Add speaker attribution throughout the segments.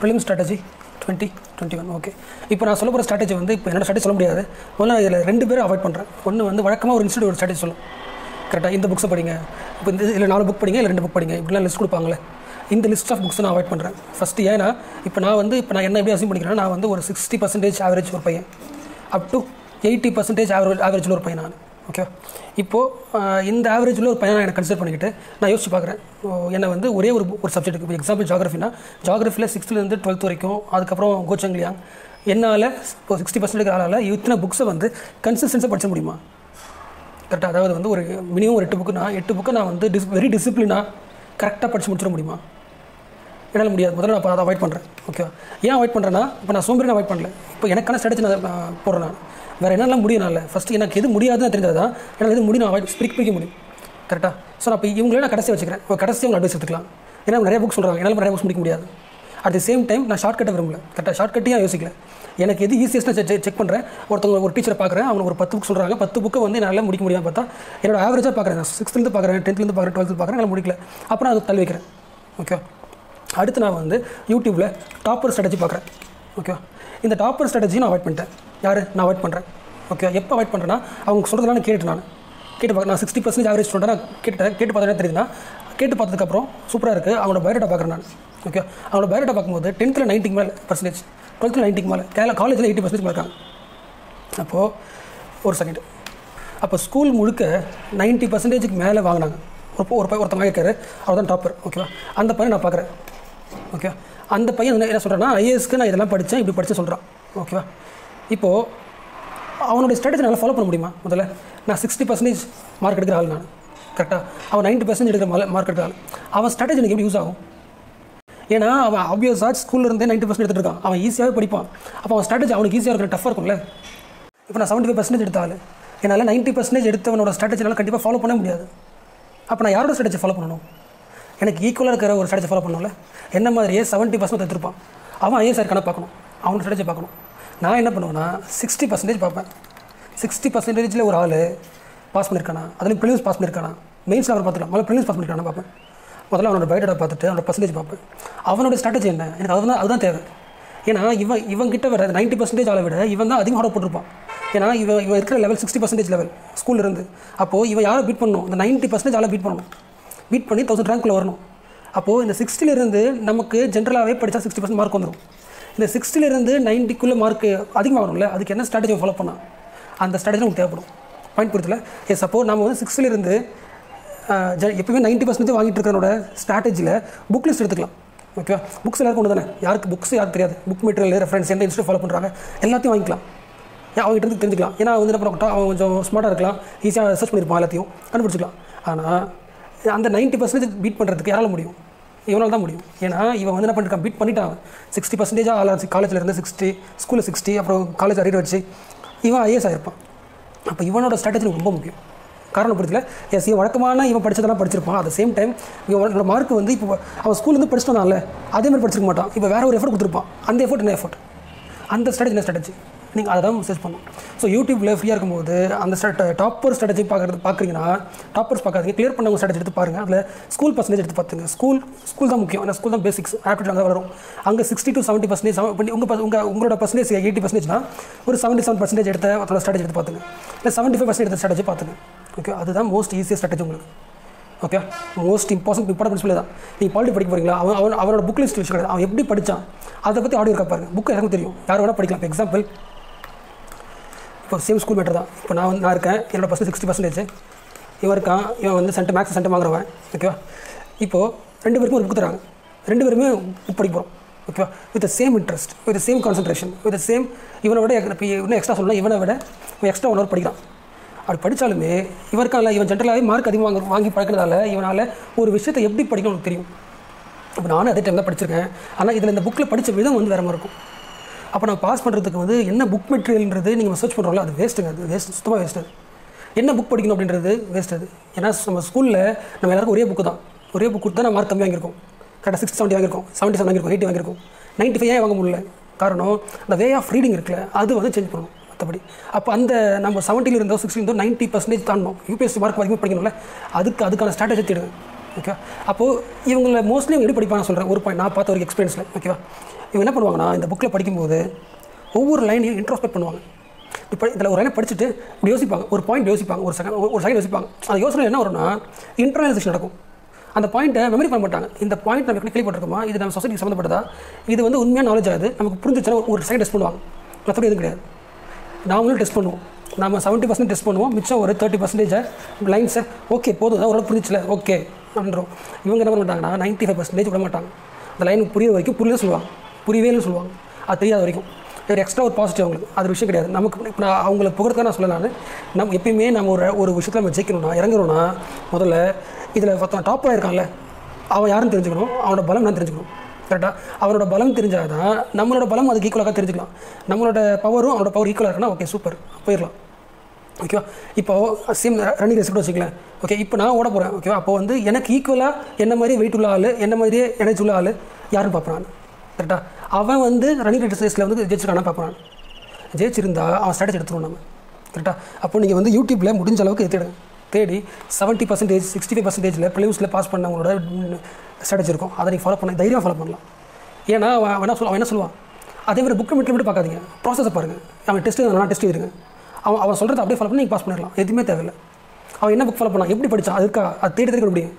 Speaker 1: Prelim strategy twenty twenty one okay இப்போ நான் சொல்ல போகிற ஸ்ட்ராட்டஜி வந்து இப்போ என்னோட ஸ்ட்ராட்டஜி சொல்ல முடியாது. முதல்ல நான் இதில் ரெண்டு பேரும் அவாய்ட் பண்ணுறேன் ஒன்று வந்து வழக்கமாக ஒரு இன்ஸ்டியூட் ஒரு ஸ்ட்ராட்டஜி சொல்லும். கரெக்டாக இந்த புக்ஸை படிங்க. இப்போ இந்த இல்லை நாலு புக் படிங்க இல்லை ரெண்டு புக் படிங்க. இப்படிலாம் லிஸ்ட் கொடுப்பாங்களே இந்த லிஸ்ட் ஆஃப் புக்ஸ் நான் அவாய்ட் பண்ணுறேன் ஃபஸ்ட்டு ஏன்னா இப்போ நான் வந்து இப்போ நான் என்ன எப்படி அசியூம் பண்ணிக்கிறேன்னா நான் வந்து ஒரு சிக்ஸ்டி பர்சன்டேஜ் ஆவரேஜ் ஒரு பையன். Up to eighty percentage average ஆவரேஜில் ஒரு பையன் நான். ஓகே இப்போது இந்த ஆவரேஜில் ஒரு பையனை எனக்கு கன்சிடர் பண்ணிக்கிட்டு நான் யோசிச்சு பார்க்குறேன். என்னை வந்து ஒரே ஒரு ஒரு சப்ஜெக்ட் இப்போ எக்ஸாம்பிள் ஜாகிரஃபினா ஜாகிரஃபியில் சிக்ஸ்த்துலேருந்து டுவெல்த் வரைக்கும் அதுக்கப்புறம் கோச்சங்லியாங் என்னால் இப்போ சிக்ஸ்டி பர்சன்டேஜ் ஆளால் இத்தனை புக்ஸை வந்து கன்சிஸ்டன்ஸாக படிச்ச முடியுமா? கரெக்டாக அதாவது வந்து ஒரு மினிமம் ஒரு எட்டு புக்குனா எட்டு புக்கை நான் வந்து டிஸ் வெரி டிசிப்ளினாக கரெக்டாக படித்து முடிச்சிட முடியுமா? என்னால் முடியாது. முதல்ல நான் அதை அவாய்ட் பண்ணுறேன் ஓகேவா ஏன் அவாய்ட் பண்ணுறேன்னா இப்போ நான் சோம்பேறி அவாய்ட் பண்ணல. இப்போ எனக்கான ஸ்ட்ராட்டஜி நான் போடுறேன் நான். வேறு என்னெல்லாம் முடியும் நான் ஃபஸ்ட்டு எனக்கு எது முடியாதுன்னு தெரிஞ்சது தான் என்னால் எது முடியும் நான் அவாய்ட் பிரிக்க பிரிக்க முடியும். கரெக்டாக ஸோ நான் இப்போ இவங்களே நான் கடைசி வச்சுக்கிறேன். இப்போ கடைசி அவங்க அட்வைஸ் எடுத்துக்கலாம். ஏன்னா நிறைய புக்ஸ் சொல்கிறாங்க என்னால் நிறைய புக்ஸ் முடிக்க முடியாது. அட் தி சேம் டைம் நான் ஷார்ட்கட்டை விரும்பல. கரெக்டாக ஷார்ட்கட்டையும் யோசிக்கல. எனக்கு எது ஈஸியஸ்ட்டாக செக் செக் பண்ணுறேன் ஒருத்தவங்க ஒரு டீச்சரை பார்க்குறேன் அவங்க ஒரு பத்து புக் சொல்கிறாங்க பத்து புக்கை வந்து என்னால் முடிக்க முடியாது பார்த்தா என்னோட ஆவரேஜாக பார்க்குறேன் நான் சிக்ஸ்த்துலேருந்து பார்க்குறேன் டென்த்லேருந்து பார்க்குறேன் டுவெல்த்து பார்க்குறேன் என்னால் முடிக்கல. அப்புறம் அதை தள்ளி வைக்கிறேன். ஓகே அடுத்து நான் வந்து யூடியூப்பில் டாப்பர் ஸ்ட்ராட்டஜி பார்க்குறேன் ஓகே இந்த டாப்பர் ஸ்ட்ராட்டஜி நான் அவாய்ட் பண்ணிட்டேன். யார்? நான் வெயிட் பண்ணுறேன் ஓகே எப்போ வெயிட் பண்ணுறேன்னா அவங்க சொல்கிறதுலாம் நான் கேட்டு நான். கேட்டு பார்க்க நான் சிக்ஸ்டி பர்சன்டேஜ் ஆவரேஜ் ஸ்டூடெண்ட் நான் கேட்டுட்டேன். கேட்டு பார்த்தா தெரியுதுன்னா கேட்டு பார்த்ததுக்கப்புறம் சூப்பராக இருக்குது அவங்களோட பயோடேட்டா பார்க்குறேன் நான். ஓகே அவங்களோட பயோடேட்டா பார்க்கும்போது டென்த்தில் நைன்ட்டிக்கு மேலே பர்சன்டேஜ் டுவெல்த்தில் நைன்ட்டிக்கு மேலே. கேரளா காலேஜில் எயிட்டி பர்சன்டேஜ் மேலே இருக்காங்க அப்போது ஒரு செகண்ட் அப்போ ஸ்கூல் முழுக்க நைன்ட்டி பர்சன்டேஜுக்கு மேலே வாங்கினாங்க. ஒரு ஒரு பையன் ஒருத்தன் வாங்கியிருக்காரு. அவர் தான் டாப்பர் ஓகேவா அந்த பையன் நான் பார்க்குறேன் ஓகே அந்த பையன் என்ன சொல்கிறேன்னா ஐஏஎஸ்க்கு நான் இதெல்லாம் படித்தேன் இப்படி படித்து சொல்கிறான் ஓகேவா இப்போது அவனுடைய ஸ்ட்ராட்டஜி நல்லா ஃபாலோ பண்ண முடியுமா? முதல்ல நான் சிக்ஸ்டி பர்சன்டேஜ் மார்க் எடுக்கிற ஆள் நான். கரெக்டாக அவன் நைன்ட்டி பர்சன்டேஜ் எடுக்கிற மார்க் எடுக்கிற ஆள். அவன் ஸ்ட்ராட்டஜி எனக்கு எப்படி யூஸ் ஆகும்? ஏன்னா அவன் ஆப்வியஸாக ஸ்கூலில் இருந்தே நைன்ட்டி பர்சன்ட் எடுத்துகிட்டு இருக்கான். அவன் ஈஸியாகவே படிப்பான். அப்போ அவன் ஸ்ட்ராட்டஜி அவனுக்கு ஈஸியாக இருக்கும் டஃப்பாக இருக்கும்ல? இப்போ நான் செவன்ட்டி ஃபைவ் பர்சன்டேஜ் எடுத்தாள் என்னால் நைன்ட்டி பர்சன்டேஜ் எடுத்தவனோட ஸ்ட்ராட்டஜினால் கண்டிப்பாக ஃபாலோ பண்ண முடியாது. அப்போ நான் யாரோட ஸ்ட்ராட்டஜி ஃபாலோ பண்ணணும்? எனக்கு ஈக்குவலாக இருக்கிற ஒரு ஸ்ட்ராட்டஜி ஃபாலோ பண்ணணும்ல? என்ன மாதிரியே செவன்ட்டி பர்சன்ட் எடுத்துருப்பான். அவன் அவன் சார் கணக்கு பார்க்கணும்? அவனோட ஸ்ட்ராட்டஜி பார்க்கணும். நான் என்ன பண்ணுவேன்னா சிக்ஸ்டி பர்சன்டேஜ் பார்ப்பேன். சிக்ஸ்டி பர்சன்டேஜில் ஒரு ஆள் பாஸ் பண்ணியிருக்கானா அதுலேயும் ப்ரிலிம்ஸ் பாஸ் பண்ணியிருக்கானா மெயின்ஸில் அவர் பார்த்துக்கலாம் முதல்ல ப்ரிலிம்ஸ் பாஸ் பண்ணியிருக்கானா பார்ப்பேன். முதல்ல அவனோட பயோடேட்டா பார்த்துட்டு அவனோட பர்சன்டேஜ் பார்ப்பேன். அவனோட ஸ்ட்ராட்டஜி என்ன? எனக்கு அதுதான் அதுதான் தேவை. ஏன்னா இவன் இவன் கிட்ட வர நைன்ட்டி பர்சன்டேஜ் ஆளை விட இவன் தான் அதிகமாக போட்டிருப்பான். ஏன்னா இவன் இவன் இருக்கிற லெவல் சிக்ஸ்டி பர்சன்டேஜ் லெவல் ஸ்கூலில் இருந்து. அப்போது இவன் யாரை பீட் பண்ணணும்? இந்த நைன்ட்டி பர்சன்டேஜ் ஆளை பீட் பண்ணணும். பீட் பண்ணி தௌசண்ட் ரேங்க்கில் வரணும். அப்போது இந்த 60 நமக்கு ஜென்ரலாகவே படித்தா சிக்ஸ்டி பர்சன்ட் மார்க் வந்துடும் இந்த சிக்ஸ்டிலிருந்து நைன்ட்டிக்குள்ளே மார்க் அதிகமாக வரும்ல அதுக்கு என்ன ஸ்ட்ராட்டஜி ஃபாலோ பண்ணால் அந்த ஸ்ட்ராட்டஜி நமக்கு தேவைப்படும். பாயிண்ட் புரியல ஏ சப்போஸ் நம்ம வந்து சிக்ஸ்த்துலேருந்து ஜ- எப்பவுமே நைன்ட்டி பர்சன்டேஜ் வாங்கிட்டு இருக்கிறனோட ஸ்ட்ராட்டஜியில் புக் லிஸ்ட் எடுத்துக்கலாம். ஓகேவா புக்ஸ் எல்லாருக்கும் ஒன்று தானே யாருக்கு புக்ஸ் யாருக்கு தெரியாது? புக் மெட்டீரியல் ரெஃபரன்ஸ் எந்த இன்ஸ்டியூட் ஃபாலோ பண்ணுறாங்க எல்லாத்தையும் வாங்கிக்கலாம். ஏன்? அவங்ககிட்ட இருந்து தெரிஞ்சுக்கலாம். ஏன்னா வந்து என்ன பண்ண அவன் கொஞ்சம் ஸ்மார்ட்டாக இருக்கலாம். ஈஸியாக சர்ச் பண்ணியிருப்பான் எல்லாத்தையும். கண்டுபிடிச்சிக்கலாம். ஆனால் அந்த நைன்ட்டி பர்சன்டேஜ் பீட் பண்ணுறதுக்கு யாரால முடியும்? இவனால் தான் முடியும். ஏன்னா இவன் வந்து என்ன பண்ணிருக்கான்? பீட் பண்ணிட்டான். சிக்ஸ்டி பர்சன்டேஜாக ஆளாச்சு காலேஜில் இருந்து சிக்ஸ்டி ஸ்கூலில் சிக்ஸ்டி அப்புறம் காலேஜ் அரியர் வச்சு இவன் ஐஏஎஸ் ஆகிருப்பான் அப்போ இவனோட ஸ்ட்ராட்டஜி எனக்கு ரொம்ப முக்கியம். காரணம் புரியல எஸ் இவன் வழக்கமான இவன் படித்ததெல்லாம் படிச்சிருப்பான். அட் சேம் டைம் இவனோட மார்க் வந்து இப்போ அவன் ஸ்கூல்லேருந்து படிச்சுட்டு வந்தான்ல அதே மாதிரி படிச்சிருக்க மாட்டான். இப்போ வேற ஒரு எஃபர்ட் கொடுத்துருப்பான். அந்த எஃபர்ட் என்ன எஃபர்ட் அந்த ஸ்ட்ராட்டஜி என்ன ஸ்ட்ராட்டஜி நீங்கள் அதை தான் சர்ச் பண்ணணும் ஸோ யூடியூப்பில் ஃப்ரீயாக இருக்கும்போது அந்த ஸ்டார்ட் டாப்பர் ஸ்ட்ராட்டஜி பார்க்குறது பார்க்குறீங்கன்னா டாப்பர்ஸ் பார்க்காதீங்க. கிளியர் பண்ணவங்க ஸ்ட்ராட்டஜி எடுத்து பாருங்கள் அதில் ஸ்கூல் பர்சன்டேஜ் எடுத்து பார்த்துங்க. ஸ்கூல் ஸ்கூல் தான் முக்கியம். ஏன்னா ஸ்கூல் தான் பேசிக்ஸ் ஆப்டிட் அங்கே வரும் அங்கே சிக்ஸ்டி டு செவன்ட்டி பர்சன்டேஜ் உங்கள் உங்கள் உங்களோட பர்சன்டேஜ் எயிட்டி பர்சன்டேஜ்னா ஒரு செவன்ட்டி செவன் பர்சன்டேஜ் எடுத்த அதோட ஸ்ட்ராட்டஜி எடுத்து பார்த்துங்க. இல்லை செவன்ட்டி ஃபைவ் பர்சன்ட் எடுத்த ஸ்ட்ராட்டஜி பார்த்துங்க. ஓகே அதுதான் மோஸ்ட் ஈஸியஸ்ட் ஸ்ட்ராட்டஜி உங்களுக்கு. ஓகே மோஸ்ட் இம்பார்ட்டன்ட் இம்பார்ட்டன் சொல்லி தான் நீங்கள் பாலிட்டி படிக்க போகிறீங்களா அவன் அவன் அவனோட புக் லிஸ்ட் வச்சு அவன் எப்படி படித்தான் அதை பற்றி ஆடியோ இருக்கா பாருங்க. புக் எனக்கு தெரியும். யார் வேணால் படிக்கலாம். எக்ஸாம்பிள் இப்போ சேம் ஸ்கூல் மேட்டர் தான். இப்போ நான் வந்து நான் இருக்கேன். என்னோடய பர்சன்ட் சிக்ஸ்டி பர்சன்டேஜ் இவன் இருக்கான். இவன் வந்து சென்ட் மேக்ஸ் சென்ட் வாங்குறவன். ஓகேவா இப்போது ரெண்டு பேருக்கும் ஒரு புக் தராங்க. ரெண்டு பேருமே புக் படிக்க போகிறோம் ஓகேவா with same interest with same concentration with same இவனை விட இப்போ இன்னும் எக்ஸ்ட்ரா சொல்லலாம் இவனை விட எக்ஸ்ட்ரா ஒன் ஹவர் படிக்கிறான். அப்படி படித்தாலுமே இவருக்கால இவன் ஜென்ரலாகவே மார்க் அதிகமாக வாங்க வாங்கி பழக்கிறதால இவனால் ஒரு விஷயத்தை எப்படி படிக்கணும்னு தெரியும்? இப்போ நானும் அதே டைம் தான் படிச்சிருக்கேன். ஆனால் இதில் இந்த புக்கில் படித்த விதம் வந்து வேறு மாதிரி இருக்கும். அப்போ நான் பாஸ் பண்ணுறதுக்கு வந்து என்ன புக் மெட்டீரியல்ன்றது நீங்கள் சர்ச் பண்ணுறோம்ல அது வேஸ்ட்டுங்க அது வேஸ்ட் சுத்தமாக வேஸ்ட் அது என்ன புக் படிக்கணும் அப்படின்றது வேஸ்ட் அது. ஏன்னா நம்ம ஸ்கூலில் நம்ம எல்லாருக்கும் ஒரே புக்கு தான். ஒரே புக் கொடுத்தா நான் மார்க் கம்மி வாங்கியிருக்கோம். கரெக்டாக சிக்ஸ்டி செவன்ட்டி வாங்கியிருக்கோம். செவன்ட்டி செவன் வாங்கியிருக்கோம் எயிட்டி வாங்கியிருக்கோம். நைன்ட்டி ஃபைவ் வாங்க முடியல? காரணம் அந்த வே ஆஃப் ரீடிங் இருக்குல்ல அது வந்து சேஞ்ச் பண்ணணும் மற்றபடி அப்போ அந்த நம்ம செவன்ட்டியில் இருந்தோ சிக்ஸ்டி இருந்தோ நைன்ட்டி பர்சன்டேஜ் தாண்டணும். யூபிஎஸ்சி மார்க் அதிகமாக படிக்கணும்ல அதுக்கு அதுக்கான ஸ்ட்ராட்டஜி தேடுங்க ஓகேவா அப்போது இவங்கள மோஸ்ட்லி இவங்க எப்படி படிப்பாங்க சொல்கிறேன் ஒரு பாயிண்ட் நான் பார்த்த ஒரு எக்ஸ்பீரியன்ஸில் ஓகேவா இவங்க என்ன பண்ணுவாங்கன்னா இந்த புக்கில் படிக்கும்போது ஒவ்வொரு லைனையும் இன்ட்ரோஸ்பெக்ட் பண்ணுவாங்க. இப்போ இதில் ஒரு லைனை படிச்சுட்டு இப்படி யோசிப்பாங்க. ஒரு பாயிண்ட் யோசிப்பாங்க. ஒரு செகண்ட் ஒரு செகண்ட் யோசிப்பாங்க. அந்த யோசனை என்ன வரும்னா இன்டர்னலைசேஷன் நடக்கும். அந்த பாயிண்ட்டை மெமரி பண்ண மாட்டாங்க. இந்த பாயிண்ட் நம்ம எப்படி கேள்விப்பட்டிருக்கோமா? இது நம்ம சொசைட்டிக்கு சம்மந்தப்பட்டதா? இது வந்து உண்மையான நாலேஜ் ஆகுது. நமக்கு புரிஞ்சிச்சுன்னா ஒரு- செகண்ட் டெஸ்ட் பண்ணுவாங்க. மற்றபடி எதுவும் கிடையாது. நாமளும் டெஸ்ட் பண்ணுவோம். நம்ம செவன்ட்டி பர்சன்ட் டெஸ்ட் பண்ணுவோம். மிச்சம் ஒரு தேர்ட்டி பர்சன்டேஜை லைன்ஸை ஓகே போதும். அதான் ஓரளவு புரிஞ்சிச்சுல. ஓகே அப்படின்றோம். இவங்க என்ன பண்ண மாட்டாங்கன்னா நைன்ட்டி ஃபைவ் பர்சன்டேஜ் விட மாட்டாங்க. அந்த லைன் புரியுற வரைக்கும் புரியல சொல்லுவாங்க. புரியவேன்னு சொல்லுவாங்க. அது தெரியாத வரைக்கும். ஒரு எக்ஸ்ட்ரா ஒரு பாசிட்டிவ் அவங்களுக்கு. அது விஷயம் கிடையாது. நமக்கு இப்போ நான் அவங்கள புகழ்க்க நான் சொல்லலாம் நம்ம எப்பயுமே நம்ம ஒரு ஒரு விஷயத்தில் நம்ம ஜெயிக்கணும்னா இறங்குறோம்னா முதல்ல இதில் ஒருத்தன் டாப் இருக்கான்ல அவன் யாருன்னு தெரிஞ்சுக்கணும். அவனோட பலம் நான் தெரிஞ்சுக்கணும். கரெக்டாக அவனோட பலம் தெரிஞ்சால் தான் நம்மளோட பலம் அதுக்கு ஈக்குவலாக தெரிஞ்சுக்கலாம். நம்மளோட பவரும் அவனோட பவர் ஈக்குவலாக இருக்குன்னா ஓகே சூப்பர் போயிடலாம். ஓகேவா இப்போ சேம் ரன்னிங் ரெசிப்ட் கூட வச்சுக்கலாம் ஓகே இப்போ நான் ஓட போகிறேன் ஓகேவா அப்போ வந்து எனக்கு ஈக்குவலாக என்ன மாதிரி வெயிட் உள்ள ஆள் என்ன மாதிரியே எனர்ஜி உள்ள ஆள் யாருன்னு பார்ப்பேன் நான். கரெக்டாக அவன் வந்து ரன்னிங் ரேட் ரேஸில் வந்து ஜெயிச்சிருக்கான பார்ப்பான் ஜெயிச்சிருந்தா அவன் ஸ்டேட்டஸ் எடுத்துருவோம் நம்ம. கரெக்டாக அப்போ நீங்கள் வந்து யூடியூப்பில் முடிஞ்ச அளவுக்கு தேடுங்க. தேடி செவன்ட்டி பர்சன்டேஜ் சிக்ஸ்டி ஃபைவ் பர்சன்டேஜில் ப்ரிலிம்ஸில் பாஸ் பண்ணவங்களோட ஸ்ட்ராட்டஜி இருக்கும். அதை நீங்கள் ஃபாலோ பண்ண தைரியம் ஃபாலோ பண்ணலாம். ஏன்னா அவன் என்ன சொல்லுவான் அவன் என்ன சொல்லுவான் அதே மாதிரி புக்கை மட்டும் மட்டும் பார்க்காதீங்க. ப்ராசஸை பாருங்கள் அவன் டெஸ்ட் நான் டெஸ்ட் இருங்க அவன் அவன் சொல்கிறத அப்படியே ஃபாலோ பண்ணி நீங்கள் பாஸ் பண்ணிடலாம். எதுவுமே தேவையில்லை. அவன் என்ன புக் ஃபாலோ பண்ணான் எப்படி படித்தான் அதுக்காக அது தேடி தேடி முடியும்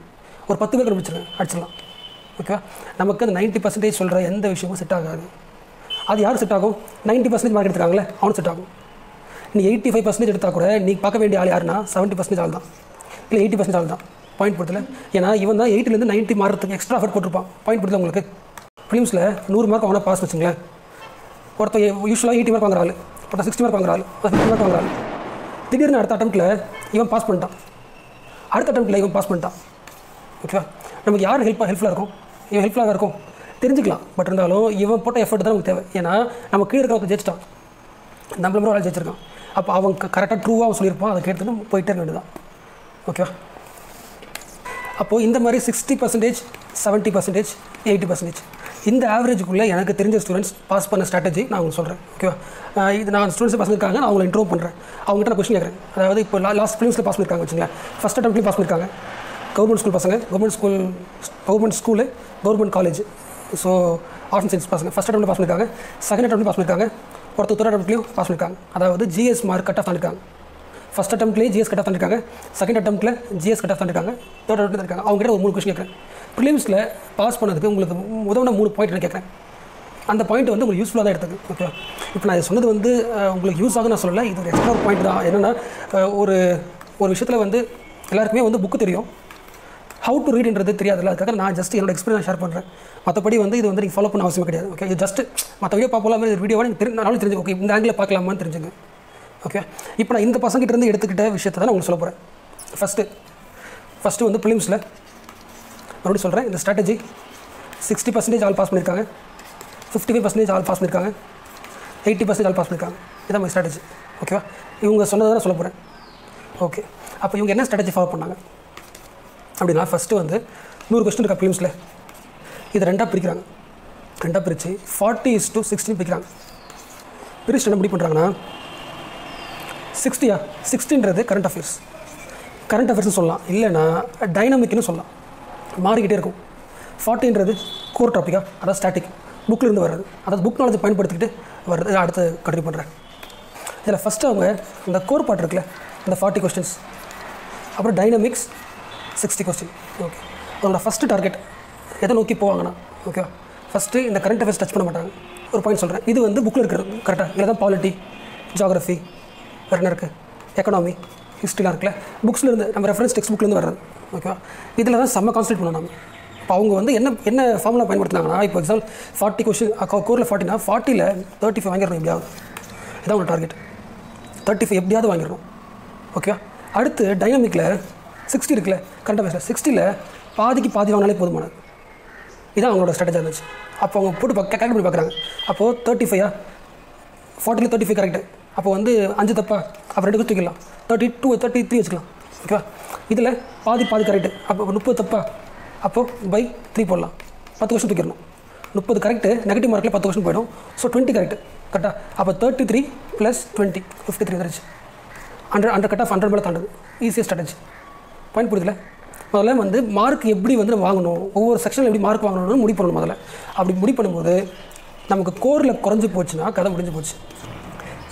Speaker 1: ஒரு பத்து பேர் கண்டுபிடிச்சிருங்க. அடிச்சிடலாம். ஓகேவா நமக்கு அந்த நைன்ட்டி பர்சன்டேஜ் சொல்கிற எந்த விஷயமும் செட் ஆகாது. அது யார் செட் ஆகும்? நைன்ட்டி பர்சன்டேஜ் மார்க் எடுத்துக்காங்களே அவனும் செட் ஆகும். நீ எயிட்டி ஃபைவ் பர்சன்டேஜ் எடுத்தால் கூட நீ பார்க்க வேண்டிய ஆள் யாருன்னா செவன்ட்டி பர்சன்டேஜ் ஆள் தான் இல்லை எயிட்டி பர்சன்டேஜ் ஆள் தான் பாயிண்ட் பொறுத்தல. ஏன்னா இவன் தான் எயிட்டிலேருந்து நைன்ட்டி மார்க்கு எக்ஸ்ட்ரா எஃபர்ட் போட்டிருப்பான். பாயிண்ட் பொறுத்தல உங்களுக்கு. ஃபிலிம்ஸில் நூறு மார்க் அவனை பாஸ் வச்சுங்களேன். ஒருத்தன் யூஸ்வலாக எயிட்டி மார்க் வாங்குற ஆள். ஒருத்தன் சிக்ஸ்டி மார்க் வாங்குற ஆள். ஒருத்தன் ஃபிஃப்டி மார்க் வாங்குற ஆள். திடீர்னு அடுத்த அட்டம்ப்ட்டில் இவன் பாஸ் பண்ணிட்டான். அடுத்த அட்டம்ப்ட்டில் இவன் பாஸ் பண்ணிட்டான். ஓகேவா நமக்கு யார் ஹெல்ப்பாக ஹெல்ப்ஃபுல்லாக இருக்கும்? இவன் ஹெல்ப்ஃபுல்லாக இருக்கும். தெரிஞ்சுக்கலாம். பட் இருந்தாலும் இவன் போட்ட எஃபர்ட் தான் நமக்கு தேவை. ஏன்னா நம்ம கீழே இருக்கிறவங்க ஜெயிச்சிட்டான். நம்மள மாதிரி ஆள் ஜெயிச்சிருக்கான். அப்போ அவன் கரெக்டாக ட்ரூவாக அவன் சொல்லியிருப்பான். அதை கேட்டு நம்ம போயிட்டே இருக்க வேண்டியதான் ஓகேவா அப்போது இந்த மாதிரி sixty percentage seventy percentage eighty percentage இந்த ஆவரேஜுக்குள்ளே எனக்கு தெரிஞ்ச ஸ்டூடெண்ட்ஸ் பாஸ் பண்ண ஸ்ட்ராட்டஜி நான் உங்களுக்கு சொல்கிறேன் ஓகேவா இது நான் ஸ்டூடெண்ட்ஸ் பசங்க இருக்காங்க நான் அவங்களை இன்ட்ரோ பண்ணுறேன் அவங்ககிட்ட நான் கொஸ்டின் கேட்குறேன். அதாவது இப்போ லாஸ்ட் ஃபிலிம்ஸில் பாஸ் பண்ணிருக்காங்க வச்சுங்களேன் ஃபஸ்ட் அட்டம்ப்ட்லேயும் பாஸ் பண்ணிருக்காங்க. கவர்மெண்ட் ஸ்கூல் பசங்க. Government school government school government college so arts and science பசங்க. ஃபஸ்ட் அட்டம்ப்ட் பாஸ் பண்ணியிருக்காங்க செகண்ட் அட்டம்ப்ட் பாஸ் பண்ணியிருக்காங்க ஒருத்தர் தேர்ட் அட்டம்ப்ட்லையும் பாஸ் பண்ணிருக்காங்க. அதாவது ஜிஎஸ் மார்க் கட் ஆஃப் பண்ணிருக்காங்க ஃபஸ்ட் அட்டம்ப்ட்லேயே ஜிஎஸ் கட் ஆஃப் பண்ணிருக்காங்க செகண்ட் அட்டம்ப்ட்டில் ஜிஎஸ் கட் ஆஃப் பண்ணிருக்காங்க தேர்ட் அட்டம்ப்ட் இருக்காங்க அவங்க கிட்ட ஒரு மூணு கொஸ்டின் கேட்குறேன். ப்ரிலிம்ஸில் பாஸ் பண்ணதுக்கு உங்களுக்கு உதவின மூணு பாயிண்ட் நான் கேட்குறேன். அந்த பாயிண்ட் வந்து உங்களுக்கு யூஸ்ஃபுல்லாக தான் எடுத்துக்கு ஓகே இப்போ நான் இது சொன்னது வந்து உங்களுக்கு யூஸ் ஆகும் நான் சொல்லலை. இது ஒரு எக்ஸ்ட்ரா பாயிண்ட் தான். என்னென்னா ஒரு ஒரு விஷயத்தில் வந்து எல்லாருக்குமே வந்து புக்கு தெரியும். ஹவு டு ரீட்ன்றது தெரியாதுல்ல அதுக்காக நான் ஜஸ்ட் என்னோட எக்ஸ்பீரியன்ஸ் ஷேர் பண்ணுறேன் மற்றபடி வந்து இது வந்து நீங்கள் ஃபாலோ பண்ண அவசியம் கிடையாது ஓகே இது ஜஸ்ட் மற்ற வீடியோ பார்ப்போம் மாதிரி வீடியோவை எனக்கு தெரி நானும் தெரிஞ்சு ஓகே இந்த ஆங்கிளில் பார்க்கலாமான்னு தெரிஞ்சுங்க ஓகே இப்போ நான் இந்த பசங்கிட்ட இருந்து எடுத்துக்கிட்ட விஷயத்தை தான் நான் உங்களுக்கு சொல்ல போகிறேன் ஃபஸ்ட்டு ஃபஸ்ட்டு வந்து ப்ரிலிம்ஸில் மறுபடியும் சொல்கிறேன் இந்த strategy sixty percentage all pass பண்ணியிருக்காங்க fifty five percentage all pass பண்ணியிருக்காங்க எயிட்டி பர்சன்டேஜ் ஆல் பாஸ் பண்ணியிருக்காங்க இதான் ஸ்ட்ராட்டஜி ஓகேவா இவங்க சொன்னதை தான் சொல்ல போகிறேன் ஓகே அப்போ இவங்க என்ன ஸ்ட்ராட்டஜி ஃபாலோ பண்ணாங்க? அப்படின்னா ஃபஸ்ட்டு வந்து நூறு கொஸ்டின் இருக்கா ஃபிலிம்ஸில் இது ரெண்டாக பிரிக்கிறாங்க. ரெண்டாக பிரித்து ஃபார்ட்டி இஸ் டூ சிக்ஸ்டின் பிரிக்கிறாங்க. பிரிச்சு என்ன முடிவு பண்ணுறாங்கன்னா சிக்ஸ்டியா சிக்ஸ்டின்றது கரண்ட் அஃபேர்ஸ் கரண்ட் அஃபேர்ஸ்னு சொல்லலாம். இல்லைன்னா டைனமிக்னு சொல்லலாம். மாறிக்கிட்டே இருக்கும். ஃபார்ட்டின்றது கோர் டாப்பிக்கா அதாவது ஸ்டாட்டிக் புக்கில் இருந்து வர்றது. அதாவது புக் நாலேஜ் பயன்படுத்திக்கிட்டு வர்றது. இதை அடுத்து கண்டினியூ பண்ணுறேன் இதில் ஃபஸ்ட்டு அவங்க இந்த கோர் பாட்டு இருக்குல்ல இந்த ஃபார்ட்டி கொஸ்டின்ஸ் அப்புறம் டைனமிக்ஸ் சிக்ஸ்டி கொஸ்டின் ஓகே அதோட ஃபஸ்ட்டு டார்கெட் எதை நோக்கி போவாங்கன்னா ஓகேவா ஃபஸ்ட்டு இந்த கரண்ட் அஃபேர்ஸ் டச் பண்ண மாட்டாங்க. ஒரு பாயிண்ட் சொல்கிறேன் இது வந்து புக்கில் இருக்கிறது. கரெக்டாக இல்லை தான் பாலிட்டி ஜாகிரஃபி வேறு என்ன இருக்குது எக்கனாமி ஹிஸ்ட்ரிலாம் இருக்குல்ல? புக்ஸில் இருந்து நம்ம ரெஃபரன்ஸ் டெக்ஸ்ட் புக்லேருந்து வர்றது. ஓகேவா இதில் தான் செம்ம கான்சன்ட்ரேட் பண்ணணும் நம்ம இப்போ அவங்க வந்து என்ன என்ன ஃபார்முலா பயன்படுத்தினாங்கன்னா இப்போ எக்ஸாம்பிள் ஃபார்ட்டி கொஸ்டின் கோரில் ஃபார்ட்டினா ஃபார்ட்டியில் தேர்ட்டி ஃபைவ் வாங்கிடணும் எப்படியாவது. இதான் உங்களோட டார்கெட் தேர்ட்டி ஃபைவ் எப்படியாவது வாங்கிடணும். ஓகே அடுத்து டைனமிக்கில் சிக்ஸ்டி இருக்குல்ல கரண்ட் சிக்ஸ்டியில் பாதிக்கு பாதி வாங்கினாலே போதுமானது இதுதான் அவங்களோட ஸ்ட்ராட்டஜி இருந்துச்சு. அப்போ அவங்க போட்டு பார்க்க கரெக்ட் பண்ணி பார்க்குறாங்க. அப்போது தேர்ட்டி ஃபைவா ஃபார்ட்டியில் தேர்ட்டி ஃபைவ் கரெக்டு அப்போ வந்து அஞ்சு தப்பா? அப்போ ரெண்டு தூக்கிக்கலாம் தேர்ட்டி டூ தேர்ட்டி த்ரீ வச்சுக்கலாம் ஓகேவா இதில் பாதி பாதி கரெக்டு அப்போ முப்பது தப்பா? அப்போது பை த்ரீ போடலாம். பத்து கொஸ்டின் தூக்கிடணும். முப்பது கரெக்டு நெகட்டிவ் மார்க்கில் பத்து கொஸ்டின் போயிடும். ஸோ டுவெண்ட்டி கரெக்ட் கரெக்டாக அப்போ thirty three plus twenty fifty three வந்துருச்சு. Hundred hundred cut off hundred மேலே தாண்டது. ஈஸியாக ஸ்ட்ராட்டஜி பாயிண்ட் புரியுதுல முதல்ல வந்து மார்க் எப்படி வந்து நம்ம வாங்கணும்? ஒவ்வொரு செக்ஷனில் எப்படி மார்க் வாங்கணும்னு முடிவு பண்ணணும் முதல்ல. அப்படி முடிவு பண்ணும்போது நமக்கு கோரில் குறைஞ்சி போச்சுன்னா கதை முடிஞ்சு போச்சு.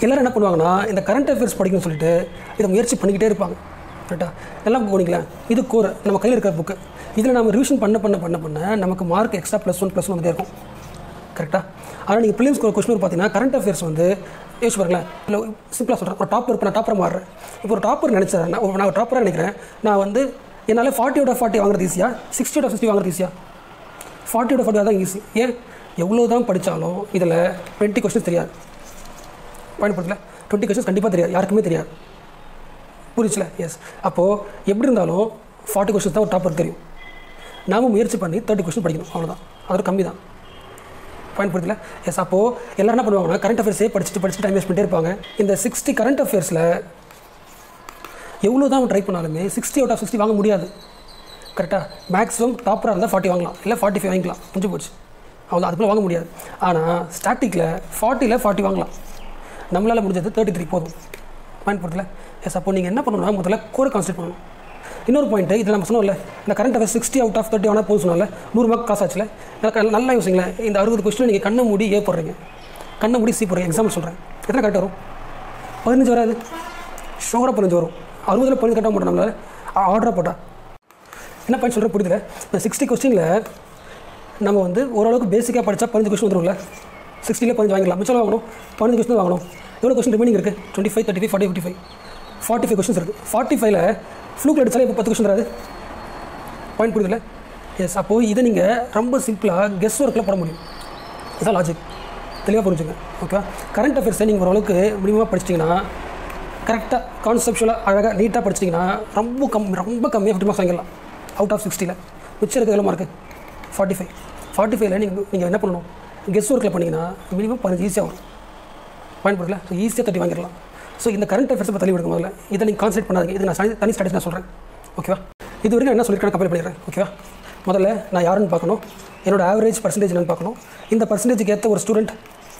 Speaker 1: எல்லோரும் என்ன பண்ணுவாங்கன்னா இந்த கரண்ட் அஃபேர்ஸ் படிக்கணும்னு சொல்லிட்டு இதை முயற்சி பண்ணிக்கிட்டே இருப்பாங்க. கரெக்டாக எல்லாம் போனீங்களா இது கோர் நம்ம கையில் இருக்கிற புக்கு இதில் நம்ம ரிவிஷன் பண்ண பண்ண பண்ண பண்ண நமக்கு mark extra plus one plus one வந்துட்டே இருக்கும். கரெக்டாக ஆனால் நீங்கள் ப்ரிலிம்ஸ் கொஸ்டின் பார்த்தீங்கன்னா கரண்ட் அஃபேர்ஸ் வந்து யோசிச்சு பாருங்களேன். இல்லை சிம்பிளாக சொல்கிறேன் ஒரு டாப்பர் இப்போ நான் டாப்பராக மாறுறேன். இப்போ ஒரு டாப்பர் நினச்சேன். நான் நான் டாப்பராக நினைக்கிறேன். நான் வந்து என்னால் ஃபார்ட்டி அவுட் ஆஃப் ஃபார்ட்டி வாங்குறது ஈஸியாக சிக்ஸ்டி அவுட் ஆஃப் சிக்ஸ்டி வாங்குறது ஈஸியாக ஃபார்ட்டி அவுட் ஆஃப் ஃபார்ட்டி தான் ஈஸி ஏன்? எவ்வளோ தான் படித்தாலும் இதில் டுவெண்ட்டி கொஸ்டின்ஸ் தெரியாது. பயன்படுத்தல டுவெண்ட்டி கொஸ்டின்ஸ் கண்டிப்பாக தெரியாது. யாருக்குமே தெரியாது. புரிச்சுல எஸ் அப்போது எப்படி இருந்தாலும் ஃபார்ட்டி கொஸ்டின்ஸ் தான் ஒரு டாப்பர் தெரியும். நாம முயற்சி பண்ணி தேர்ட்டி கொஸ்டின் படிக்கணும். அவ்வளோதான் அது கம்மி தான் பயன்படுத்தல. எஸ் அப்போது எல்லாரும் என்ன பண்ணுவாங்கன்னா கரண்ட் அஃபேர்ஸே படிச்சுட்டு படிச்சுட்டு டைம் வேஸ்ட் பண்ணிட்டே இருப்பாங்க. இந்த சிக்ஸ்டி கரண்ட் அஃபேர்ஸில் எவ்வளோ தான் ட்ரை பண்ணாலுமே சிக்ஸ்டி அவுட் ஆஃப் சிக்ஸ்டி வாங்க முடியாது. கரெக்டாக மேக்ஸிமம் டாப்பராக இருந்தால் ஃபார்ட்டி வாங்கலாம். இல்லை ஃபார்ட்டி ஃபைவ் வாங்கிக்கலாம். முடிஞ்சு போச்சு? அவ்வளோ அதுக்குள்ளே வாங்க முடியாது. ஆனால் ஸ்டாட்டிக்கில் ஃபார்ட்டியில் ஃபார்ட்டி வாங்கலாம். நம்மளால் முடிஞ்சது தேர்ட்டி த்ரீ போதும். பயன்படுத்தல? எஸ் அப்போ நீங்கள் என்ன பண்ணணும்னா முதல்ல கோரை கான்சென்ட் பண்ணணும். இன்னொரு பாயிண்ட் இதில் நம்ம சொன்னோம்ல இந்த current affair sixty out of thirty ஆனால் போதும் சொன்னால நூறு மார்க் காசு ஆச்சுல நல்லா யோசிங்களேன் இந்த அறுபது கொஸ்டின் நீங்கள் கண்ணை மூடி ஏ போடுறீங்க. கண்ணை மூடி சி போடுறீங்க எக்ஸாம்பிள் சொல்கிறேன் எத்தனை கரெக்ட் வரும்? பதினஞ்சு வராது. ஷோராக பதினஞ்சு வரும். அறுபதில் பதினஞ்சு கரெக்டாக மாட்டோம் நம்மளால். ஆர்டராக போட்டால் என்ன பாயிண்ட் சொல்கிற புரியுதுல? இந்த சிக்ஸ்டி கொஸ்டினில் நம்ம வந்து ஓரளவுக்கு பேசிக்காக படித்தா பதினஞ்சு கொஸ்டின் வந்துரும்ல. சிக்ஸ்டியில் பதினஞ்சு வாங்கிக்கலாம் மிச்சம் வாங்கணும்? பதினஞ்சு கொஸ்டின் வாங்கணும். எவ்வளோ கொஸ்டின் ரிமைனிங் இருக்குது twenty five thirty five forty fifty five forty five questions இருக்குது ஃபார்ட்டி ஃபைவ்ல ஃப்ளூக்கில் எடுத்தாலே இப்போ பத்து கொஸ்டின் வராது பாயிண்ட் புரியுதுல? எஸ் அப்போது இதை நீங்கள் ரொம்ப சிம்பிளாக கெஸ் ஒர்க்கில் போட முடியும். இதான் லாஜிக் தெளிவாக புரிஞ்சுங்க ஓகே கரண்ட் அஃபேர்ஸை நீங்கள் ஓரளவுக்கு மினிமமாக படிச்சிட்டிங்கன்னா கரெக்டாக கான்செப்ஷுவலாக அழகாக நீட்டாக படிச்சிட்டிங்கன்னா ரொம்ப கம்மி ரொம்ப கம்மியாக ஃபிஃப்டி மார்க்ஸ் வாங்கிடலாம். அவுட் ஆஃப் சிக்ஸ்டியில் மிச்சம் இருக்க எவ்வளோ மார்க்கு ஃபார்ட்டி ஃபைவ் ஃபார்ட்டி ஃபைவ்ல நீங்கள் நீங்கள் என்ன பண்ணணும்? கெஸ் ஒர்க்கில் பண்ணிங்கன்னா மினிமம் பதினஞ்சு ஈஸியாக வரும். பயன்படுத்தல ஸோ ஈஸியாக தட்டி வாங்கிடலாம். ஸோ இந்த கரண்ட் அஃபேர்ஸ் பற்றி தள்ளி விடுங்க முதல்ல. இதை நீங்கள் கான்சென்ட் பண்ணாதீங்க. இது நான் தனி- தனி ஸ்டடிஸ் நான் சொல்கிறேன் ஓகேவா இது வரைக்கும் நான் என்ன சொல்லியிருக்கேன் கம்பேர் பண்ணிடுறேன் ஓகேவா முதல்ல நான் யாருன்னு பார்க்கணும். என்னோட ஆவரேஜ் பர்சன்டேஜ் என்னன்னு பார்க்கணும். இந்த பர்சன்டேஜுக்கு ஏற்ற ஒரு ஸ்டூடெண்ட்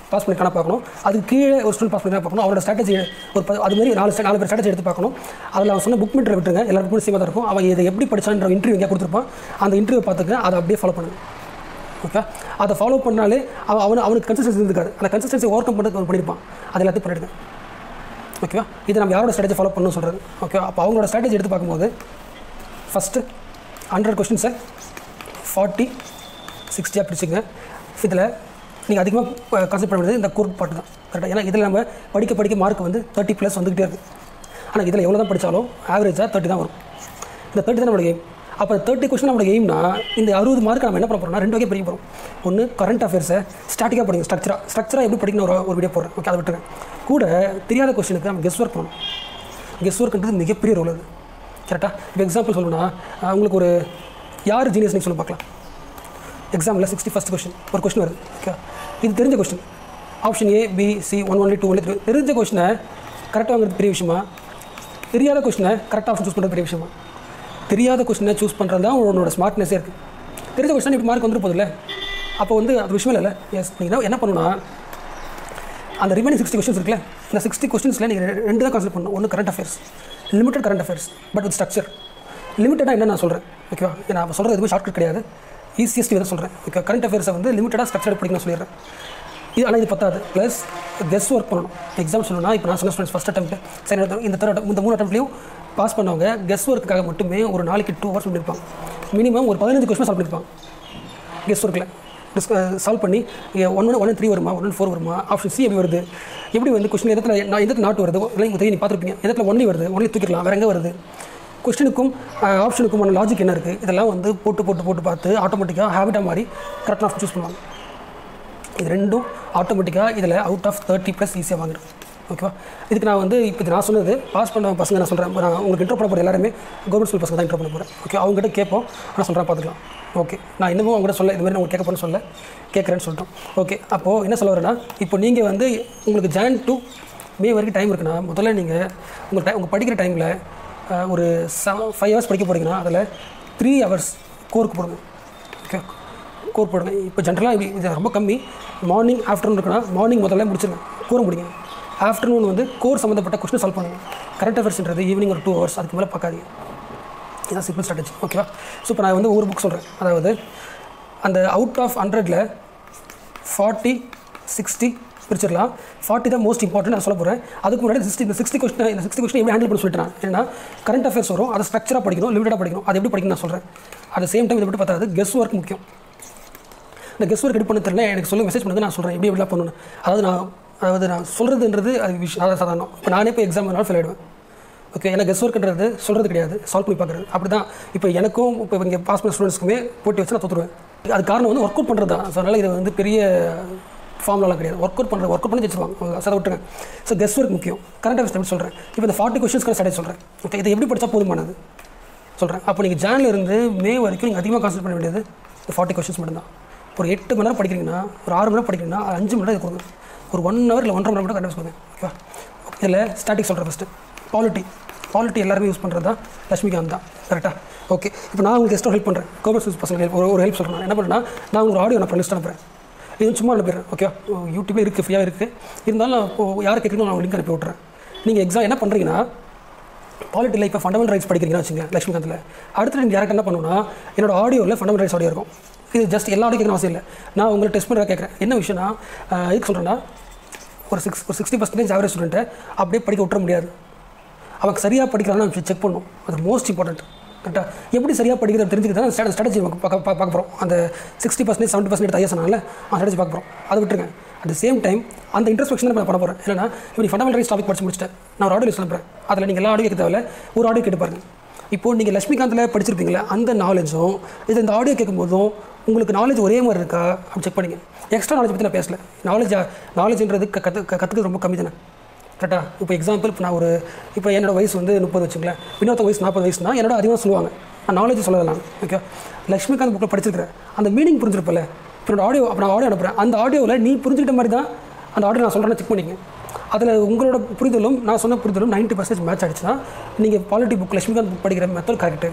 Speaker 1: பாஸ் பண்ணிக்கான பார்க்கணும். அதுக்கு கீழே ஒரு ஸ்டூடெண்ட் பாஸ் பண்ணி பார்க்கணும். அவரோட ஸ்ட்ராட்டஜி ஒரு அது மாதிரி நாலு நாலு பேர் ஸ்ட்ராட்டஜி எடுத்து பார்க்கணும். அதில் அவன் சொன்ன புக் மீட்டரை விட்டுருங்க. எல்லாருக்கும் புக்கும் சேமாக தான் இருக்கும். அவன் இதை எப்படி படிச்சான்ற இன்டர்வியூ எங்கேயா கொடுத்துருப்பான். அந்த இன்டர்வியூ பார்த்துக்க அதை அப்படியே ஃபாலோ பண்ணுங்க ஓகே அதை ஃபாலோ பண்ணாலே அவன் அவனுக்கு கன்சிஸ்டன்சி இருக்காது அந்த கன்சிஸ்டன்சி ஓவர் கம் பண்ணி பண்ணியிருப்பான் அது எல்லாத்தையும் பண்ணிடுங்க. ஓகேவா? இது நம்ம யாரோட ஸ்ட்ராட்டஜி ஃபாலோ பண்ணணும்னு சொல்கிறது ஓகே அப்போ அவங்களோட ஸ்ட்ராட்டஜி எடுத்து பார்க்கும்போது ஃபஸ்ட்டு ஹண்ட்ரட் கொஸ்டின்ஸை ஃபார்ட்டி சிக்ஸ்டியாக பிடிச்சிங்க இதில் நீங்கள் அதிகமாக கான்செப்ட் பண்ண வேண்டியது இந்த குரூப் பாட்டு தான். கரெக்டாக ஏன்னா இதில் நம்ம படிக்க படிக்க மார்க் வந்து தேர்ட்டி ப்ளஸ் வந்துக்கிட்டே இருக்குது ஆனால் இதில் எவ்வளோ தான் படித்தாலும் ஆவரேஜாக தேர்ட்டி தான் வரும். இந்த தேர்ட்டி தான் நம்மளுடைய அப்போ தேர்ட்டி கொஸ்டின் நம்மளோட எய்ம்னா இந்த அறுபது மார்க் நம்ம என்ன பண்ண போகிறோம்னா ரெண்டு வகையை படிக்க போகிறோம் ஒன்று கரண்ட் அஃபேர்ஸை ஸ்டாட்டிக்காக படிங்க ஸ்ட்ரக்சராக ஸ்ட்ரக்சராக எப்படி படிக்கணும் ஒரு ஒரு வீடியோ போடுறேன். ஓகே அதை விட்டுருங்க. கூட தெரியாத கொஸ்டினுக்கு நம்ம கெஸ் ஒர்க் பண்ணணும். கெஸ் ஒர்க்ன்றது மிகப்பெரிய ரோல் அது. கரெக்டாக இப்போ எக்ஸாம்பிள் சொல்லணும்னா உங்களுக்கு ஒரு யார் ஜீனியஸ் நீங்கள் பார்க்கலாம். எக்ஸாமில் சிக்ஸ்டி ஃபஸ்ட் கொஸ்டின் ஒரு கொஸ்டின் வருது. ஓகே இது தெரிஞ்ச question option A B C one only two only three தெரிஞ்ச கொஸ்டினை கரெக்டாக வாங்குறது பெரிய விஷயமா? தெரியாத கொஸ்டினை கரெக்டாக ஆப்ஷன் சூஸ் பண்ணுறது பெரிய விஷயமா? தெரியாத கொஸ்டினை சூஸ் பண்ணுறது தான் உன்னோட ஸ்மார்ட்னஸே இருக்குது தெரிஞ்ச கொஸ்டின் இப்படி மார்க் வந்துட்டு போதில்ல அப்போ வந்து அது விஷயம் இல்லை எஸ் நீங்கள் என்ன பண்ணணும்னா அந்த ரிமைனிங் சிக்ஸ்டி கொஸ்டின்ஸ் இருக்குல்ல? இந்த சிக்ஸ்டி கொஸ்டின்ஸில் நீங்கள் ரெண்டு தான் கான்செப்ட் பண்ணணும். ஒன்று current affairs limited current affairs but with structure லிமிட்டடாக என்ன நான் சொல்கிறேன் ஓகேவா நான் சொல்கிறது எதுவுமே ஷார்ட்கட் கிடையாது. ஈஸியஸ்ட் தான் சொல்கிறேன் ஓகே கரண்ட் அஃபேர்ஸை வந்து லிமிட்டடாக ஸ்ட்ரக்சர் படிக்கணும் சொல்லிடுறேன். இது ஆனால் இது பத்தாது. ப்ளஸ் கெஸ் ஒர்க் பண்ணணும். எக்ஸாம் சொல்லணும்னா இப்போ நான் சொன்ன ஸ்டூடெண்ட்ஸ் ஃபஸ்ட் அட்டம் செகண்ட் இந்த தேர்ட் இந்த மூணு அட்டம்ப்லையும் பாஸ் பண்ணவங்க கெஸ் ஒர்க்குக்காக மட்டுமே ஒரு நாளைக்கு டூ ஹவர்ஸ் பண்ணியிருப்பாங்க மினிமம் ஒரு பதினஞ்சு கொஸ்டின் சால்வ் பண்ணியிருப்பாங்க கெஸ் ஒர்க்கில் டிஸ்க சால்வ் பண்ணி ஒன் ஒன் ஒன் த்ரீ வருமா? ஒன் ஃபோர் வருமா? ஆப்ஷன் சி எப்படி வருது? எப்படி வந்து கொஸ்டின் எதத்தில் நான் எந்த நாட்டு வருது? இல்லை தெரியும் நீ பார்த்துருப்பீங்க. எதத்தில் ஒன்லி வருது. ஒன்லி தூக்கிடலாம். வேறு எங்கே வருது? கொஸ்டினுக்கும் ஆப்ஷனுக்கும் லாஜிக் என்ன இருக்குது இதெல்லாம் வந்து போட்டு போட்டு போட்டு பார்த்து ஆட்டோமேட்டிக்காக ஹேபிட்டாக மாதிரி கரெக்டாக ஆப்ஷன் சூஸ் பண்ணுவாங்க. இது ரெண்டும் ஆட்டோமேட்டிக்காக இதில் அவுட் ஆஃப் தேர்ட்டி ப்ளஸ் ஈஸியாக வாங்குறேன் ஓகேவா இதுக்கு நான் வந்து இப்போ இது நான் சொன்னது பாஸ் பண்ண பசங்க நான் சொல்கிறேன் நான் உங்களுக்கு இன்ட்ரோ பண்ண போகிற எல்லாருமே கவர்மெண்ட் ஸ்கூல் பசங்க தான் இன்ட்ரோ பண்ண போகிறேன் ஓகே அவங்ககிட்ட கேட்போம் ஆனால் சொல்கிறேன் பார்த்துக்கலாம் ஓகே நான் இன்னமும் அவங்ககிட்ட சொல்ல இது மாதிரி நான் உங்களுக்கு கேட்க பண்ண சொல்ல கேட்குறேன்னு சொல்லிட்டோம். ஓகே அப்போது என்ன சொல்ல வரேன்னா இப்போ நீங்கள் வந்து உங்களுக்கு ஜான் டு மே வரைக்கும் டைம் இருக்குன்னா முதல்ல நீங்கள் உங்கள் டை உங்கள் படிக்கிற டைமில் ஒரு செவன் ஃபைவ் ஹவர்ஸ் படிக்க போகிறீங்கன்னா அதில் த்ரீ ஹவர்ஸ் கோருக்கு போடுங்க. ஓகே கோர் போடுங்க. இப்போ ஜென்ரலாக இது ரொம்ப கம்மி. மார்னிங் ஆஃப்டர்நூன் இருக்குன்னா மார்னிங் முதல்ல முடிச்சிருங்க. கூற முடிங்க. ஆஃப்டர்நூன் வந்து கோர் சம்மந்தப்பட்ட கொஸ்டின் சால்வ் பண்ணுங்க கரண்ட் அஃபேர்ஸ்ன்றது ஈவினிங் ஒரு டூ ஹவர்ஸ் அதுக்கு மேலே பார்க்காதீங்க. இதுதான் சிம்பிள் ஸ்ட்ராட்டஜி ஓகேவா ஸோ இப்போ நான் வந்து ஒரு புக் சொல்கிறேன் அதாவது அந்த அவுட் ஆஃப் ஹண்ட்ரடில் ஃபார்ட்டி சிக்ஸ்டி பிரிச்சிடலாம். ஃபார்ட்டி தான் மோஸ்ட் இம்பார்ட்டன் நான் சொல்ல போகிறேன் அதுக்கு முன்னாடி சிக்ஸ்டி இந்த சிக்ஸ்டி கொஸ்டின் இந்த சிக்ஸ்டி கொஸ்டின் எப்படி ஹேண்டில் பண்ணி சொல்லிட்டேன் ஏன்னா கரண்ட் அஃபேர்ஸ் வரும். அதை ஸ்ட்ரக்சராக படிக்கணும் லிமிட்டாக படிக்கணும். அது எப்படி படிக்கணும் நான் சொல்கிறேன் அட் சேம் டைம் இதை மட்டும் பார்த்தாது கெஸ் ஒர்க் முக்கியம். இந்த கெஸ் ஒர்க் எப்படி பண்ண தெரியல எனக்கு சொல்லி மெசேஜ் பண்ணுறது நான் சொல்கிறேன் எப்படி எப்படிலாம் பண்ணணும் அதாவது நான் அதாவது நான் சொல்கிறதுன்றது அது விஷயம் சாதாரணம். இப்போ நானே போய் எக்ஸாம் வேணாலும் ஃபெயில் ஆகிடுவேன் ஓகே ஏன்னா கெஸ் ஒர்க்ன்றது சொல்கிறது கிடையாது. சால்வ் பண்ணி பார்க்குறது அப்படி தான் இப்போ எனக்கும் இப்போ இங்கே பாஸ் பண்ண ஸ்டூடெண்ட்ஸ்க்குமே போட்டி வச்சு நான் தோற்றுருவேன் அது காரணம் வந்து ஒர்க் அவுட் பண்ணுறது தான் ஸோ அதனால் இது வந்து பெரிய ஃபார்ம்லாம் கிடையாது. ஒர்க் அவுட் பண்ணுறது ஒர்க் அவுட் பண்ணி வச்சுருவாங்க சார் விட்டுருங்க ஸோ கெஸ் ஒர்க் முக்கியம். கரண்ட் அஃபேர்ஸ் எப்படி சொல்கிறேன் இப்போ இந்த ஃபார்ட்டி கொஷின்ஸ்க்கு ஸ்டடி சொல்கிறேன் ஓகே இதை எப்படி படித்தா போதுமானது சொல்கிறேன் அப்போ நீங்கள் ஜானில் இருந்து மே வரைக்கும் நீங்கள் அதிகமாக கான்சன்ட் பண்ண வேண்டியது இந்த ஃபார்ட்டி கொஸ்டின்ஸ் மட்டும்தான். ஒரு எட்டு மணி நேரம் படிக்கிறீங்கன்னா ஒரு ஆறு மணி நேரம் படிக்கிறீங்கன்னா அஞ்சு மணி நேரம் இது கொடுங்க ஒரு ஒன் ஹவர் இல்லை ஒன்றரை மணி நேரம் மட்டும் கண்டிப்பாக கொடுங்க ஓகேவா ஸ்டாட்டிக் சொல்கிறேன் ஃபஸ்ட்டு பாலிட்டி பாலிட்டி எல்லாருமே யூஸ் பண்ணுறது தான் லட்சுமிகாந்த் தான். கரெக்டாக ஓகே இப்போ நான் உங்களுக்கு எக்ஸ்ட்ரா ஹெல்ப் பண்ணுறேன் கவர்மெண்ட் சர்வீஸ் பசங்க ஹெல்ப் ஒரு ஒரு ஹெல்ப் சொல்கிறேன் என்ன பண்ணுறேன்னா நான் உங்களுக்கு ஆடியோ நான் லிஸ்ட் அனுப்புகிறேன் இது சும்மா அனுப்பிடுறேன் ஓகே யூடியூபே இருக்குது ஃப்ரீயாக இருக்குது இருந்தாலும் நான் இப்போ யார் கேட்குறீங்களோ நான் லிங்க் அனுப்பி விட்றேன் நீங்கள் எக்ஸாம் என்ன பண்ணுறீங்கன்னா பாலிட்டியில் இப்போ ஃபண்டமெண்டல் ரைட்ஸ் படிக்கிறீங்கன்னு வச்சுங்க லட்சுமிகாந்தில் அடுத்து நீங்கள் யாருக்கு என்ன பண்ணுன்னா என்னோட ஆடியோவில் ஃபண்டமெண்டல் ரைட்ஸ் ஆடியோ இருக்கும். இது ஜஸ்ட் எல்லா ஆடியோ கேட்கணும் அவசியம் இல்லை. நான் உங்களை டெஸ்ட் பண்ண கேட்குறேன் என்ன விஷயம்னா இதுக்கு எதுக்கு சொல்கிறேன்னா ஒரு சிக்ஸ் ஒரு சிக்ஸ்டி பர்சன்டேஜ் ஆவரேஜ் ஸ்டூடெண்ட்டை அப்படியே படிக்க விட்டுற முடியாது. அவன் சரியாக படிக்கிறான்னு செக் பண்ணும். அது மோஸ்ட் இம்பார்ட்டன்ட் கரெக்டாக எப்படி சரியாக படிக்கிறது தெரிஞ்சுக்கிட்டு தான் ஸ்ட்ராட்டஜி பார்க்க பார்க்க போகிறோம் அந்த sixty percentage seventy percentage IS சொன்னால அந்த ஸ்ட்ராட்டஜி பார்க்க போகிறோம் அதை விட்டுருங்க. அட் சேம் டைம் அந்த இன்ட்ரஸ்பெக்ஷன் நான் பண்ண போகிறேன் இல்லைனா இப்படி ஃபண்டமெண்டல் டாபிக் படிச்சு முடிச்சிட்டேன் நான் ஒரு ஆடியோ லிஸ்ட் அதில் நீங்கள் எல்லா ஆடியோ கேட்க தேவையில்ல. ஒரு ஆடியோ கேட்டு பாருங்கள் இப்போ நீங்கள் லட்சுமிகாந்தில் படிச்சிருப்பீங்களே அந்த நாலேஜும் இது இந்த ஆடியோ கேட்கும்போதும் உங்களுக்கு நாலேஜ் ஒரே மாதிரி இருக்கா? அப்படி செக் பண்ணிங்க எக்ஸ்ட்ரா நாலேஜ் பற்றி நான் பேசல. நாலேஜ் நாலேஜ்ன்றது கற்று கற்றுக்கிறது ரொம்ப கம்மி தானே. கரெக்டாக இப்போ எக்ஸாம்பிள் இப்போ நான் ஒரு இப்போ என்னோடய வயசு வந்து முப்பது வச்சுங்களேன். இன்னொருத்த வயசு நாற்பது வயசுனா என்னோட அதிகமாக சொல்லுவாங்க. நான் நாலேஜ் சொல்லலாம். ஓகே லக்ஷ்மிகாந்த் புக்கில் படிச்சிருக்கிறேன் அந்த மீனிங் புரிஞ்சிருப்பில்ல இப்போ என்னோட ஆடியோ அப்போ நான் ஆடியோ அனுப்புகிறேன் அந்த ஆடியோவில் நீ புரிஞ்சுக்கிட்ட மாதிரி தான் அந்த ஆடியோ நான் சொல்கிறேன்னு செக் பண்ணிங்க அதில் உங்களோட புரிதலும் நான் சொன்ன புரிதலும் 90% பர்சன்டேஜ் மேட்ச் ஆகிடுச்சுன்னா நீங்கள் பாலிட்டி புக் லட்சுமிகாந்த் புக் படிக்கிற மெத்தட் கரெக்டு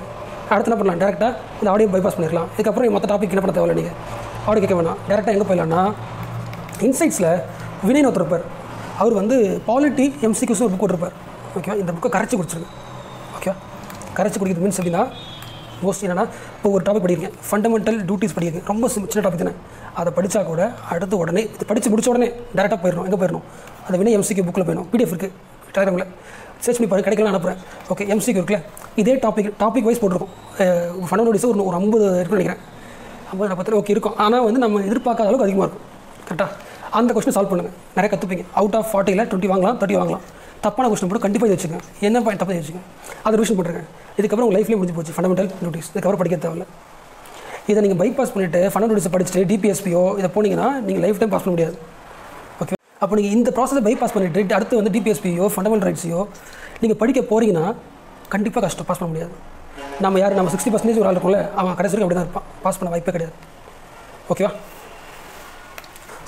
Speaker 1: அடுத்து என்ன பண்ணலாம்? டேரெக்டாக இந்த ஆடியோ பைபாஸ் பண்ணிடலாம் இதுக்கப்புறம் மற்ற டாபிக் என்ன பண்ண தேவையில்ல நீங்கள் ஆடியோ கேட்க வேணாம். டேரெக்டாக எங்கே போயிடலாம்னா இன்சைட்ஸில் வினயன் ஒருத்தர் இருப்பார். அவர் வந்து பாலிட்டி எம்சிக்யூஸ் ஒரு புக் போட்டிருப்பார். ஓகேவா இந்த புக்கை கரைச்சி குடிச்சிருக்கு ஓகேவா கரைச்சி குடிக்கிறது மீன்ஸ் எப்படின்னா மோஸ்ட் என்னன்னா இப்போ ஒரு டாபிக் படிக்கிறீங்க. ஃபண்டமெண்டல் டியூட்டிஸ் படிக்கிறீங்க. ரொம்ப சின்ன டாபிக் தானே. அதை படித்தா கூட அடுத்து உடனே இது படித்து முடிச்ச உடனே டேரெக்டாக போயிடணும். எங்கே போயிடணும்? அது வினய் எம்சிக்கு புக்கில் போயிடணும். பிடிஎஃப் இருக்குது டெலிகிராமில் சர்ச் பண்ணி பாரு கிடைக்கலாம் அனுப்புகிறேன் ஓகே எம்சிக்கு இருக்குல்ல? இதே டாபிக் டாபிக் வைஸ் போட்டிருக்கும். நோட்டீஸ் ஒரு ஒரு ஐம்பது இருக்குன்னு நினைக்கிறேன். ஐம்பது நாற்பத்தி ஓகே இருக்கும். ஆனால் வந்து நம்ம எதிர்பார்க்காத அளவுக்கு அதிகமாக இருக்கும். கரெக்டாக அந்த கொஸ்டின் சால்வ் பண்ணுங்கள் நிறைய கற்றுப்பீங்க அவுட் ஆஃப் ஃபார்ட்டியில் டுவெண்ட்டி வாங்கலாம் தேர்ட்டி வாங்கலாம். தப்பான கொஸ்டின் போட்டு கண்டிப்பாக இது வச்சுக்கோங்க. என்ன பாயிண்ட் தப்பாக வச்சுக்கோங்க? அதை ரிவிஷன் பண்ணுறேன் இதுக்கப்புறம் உங்கள் லைஃப்லேயே முடிஞ்சு போச்சு. ஃபண்டமெண்டல் நோட்டீஸ் இதுக்கப்புறம் படிக்க தேவையில்ல. இதை நீங்கள் பைபாஸ் பண்ணிவிட்டு ஃபண்டமெண்டல்ஸ் படிச்சுட்டு டிபிஎஸ்பியோ இதை போனீங்கன்னா நீங்கள் லைஃப் டைம் பாஸ் பண்ண முடியாது. ஓகே அப்போ நீங்கள் இந்த ப்ராசஸை பைபாஸ் பண்ணிட்டு அடுத்து வந்து டிபிஎஸ்பியோ ஃபண்டமெண்டல் ரைட்ஸையோ நீங்கள் படிக்க போகிறீங்கன்னா கண்டிப்பாக கஷ்டம். பாஸ் பண்ண முடியாது. நம்ம யார்? நம்ம சிக்ஸ்டி பர்சன்டேஜ் ஒரு ஆள் இருக்கும்ல அவன் கடைசி வரைக்கும் அப்படி தான் இருப்பான். பாஸ் பண்ண வாய்ப்பே கிடையாது. ஓகேவா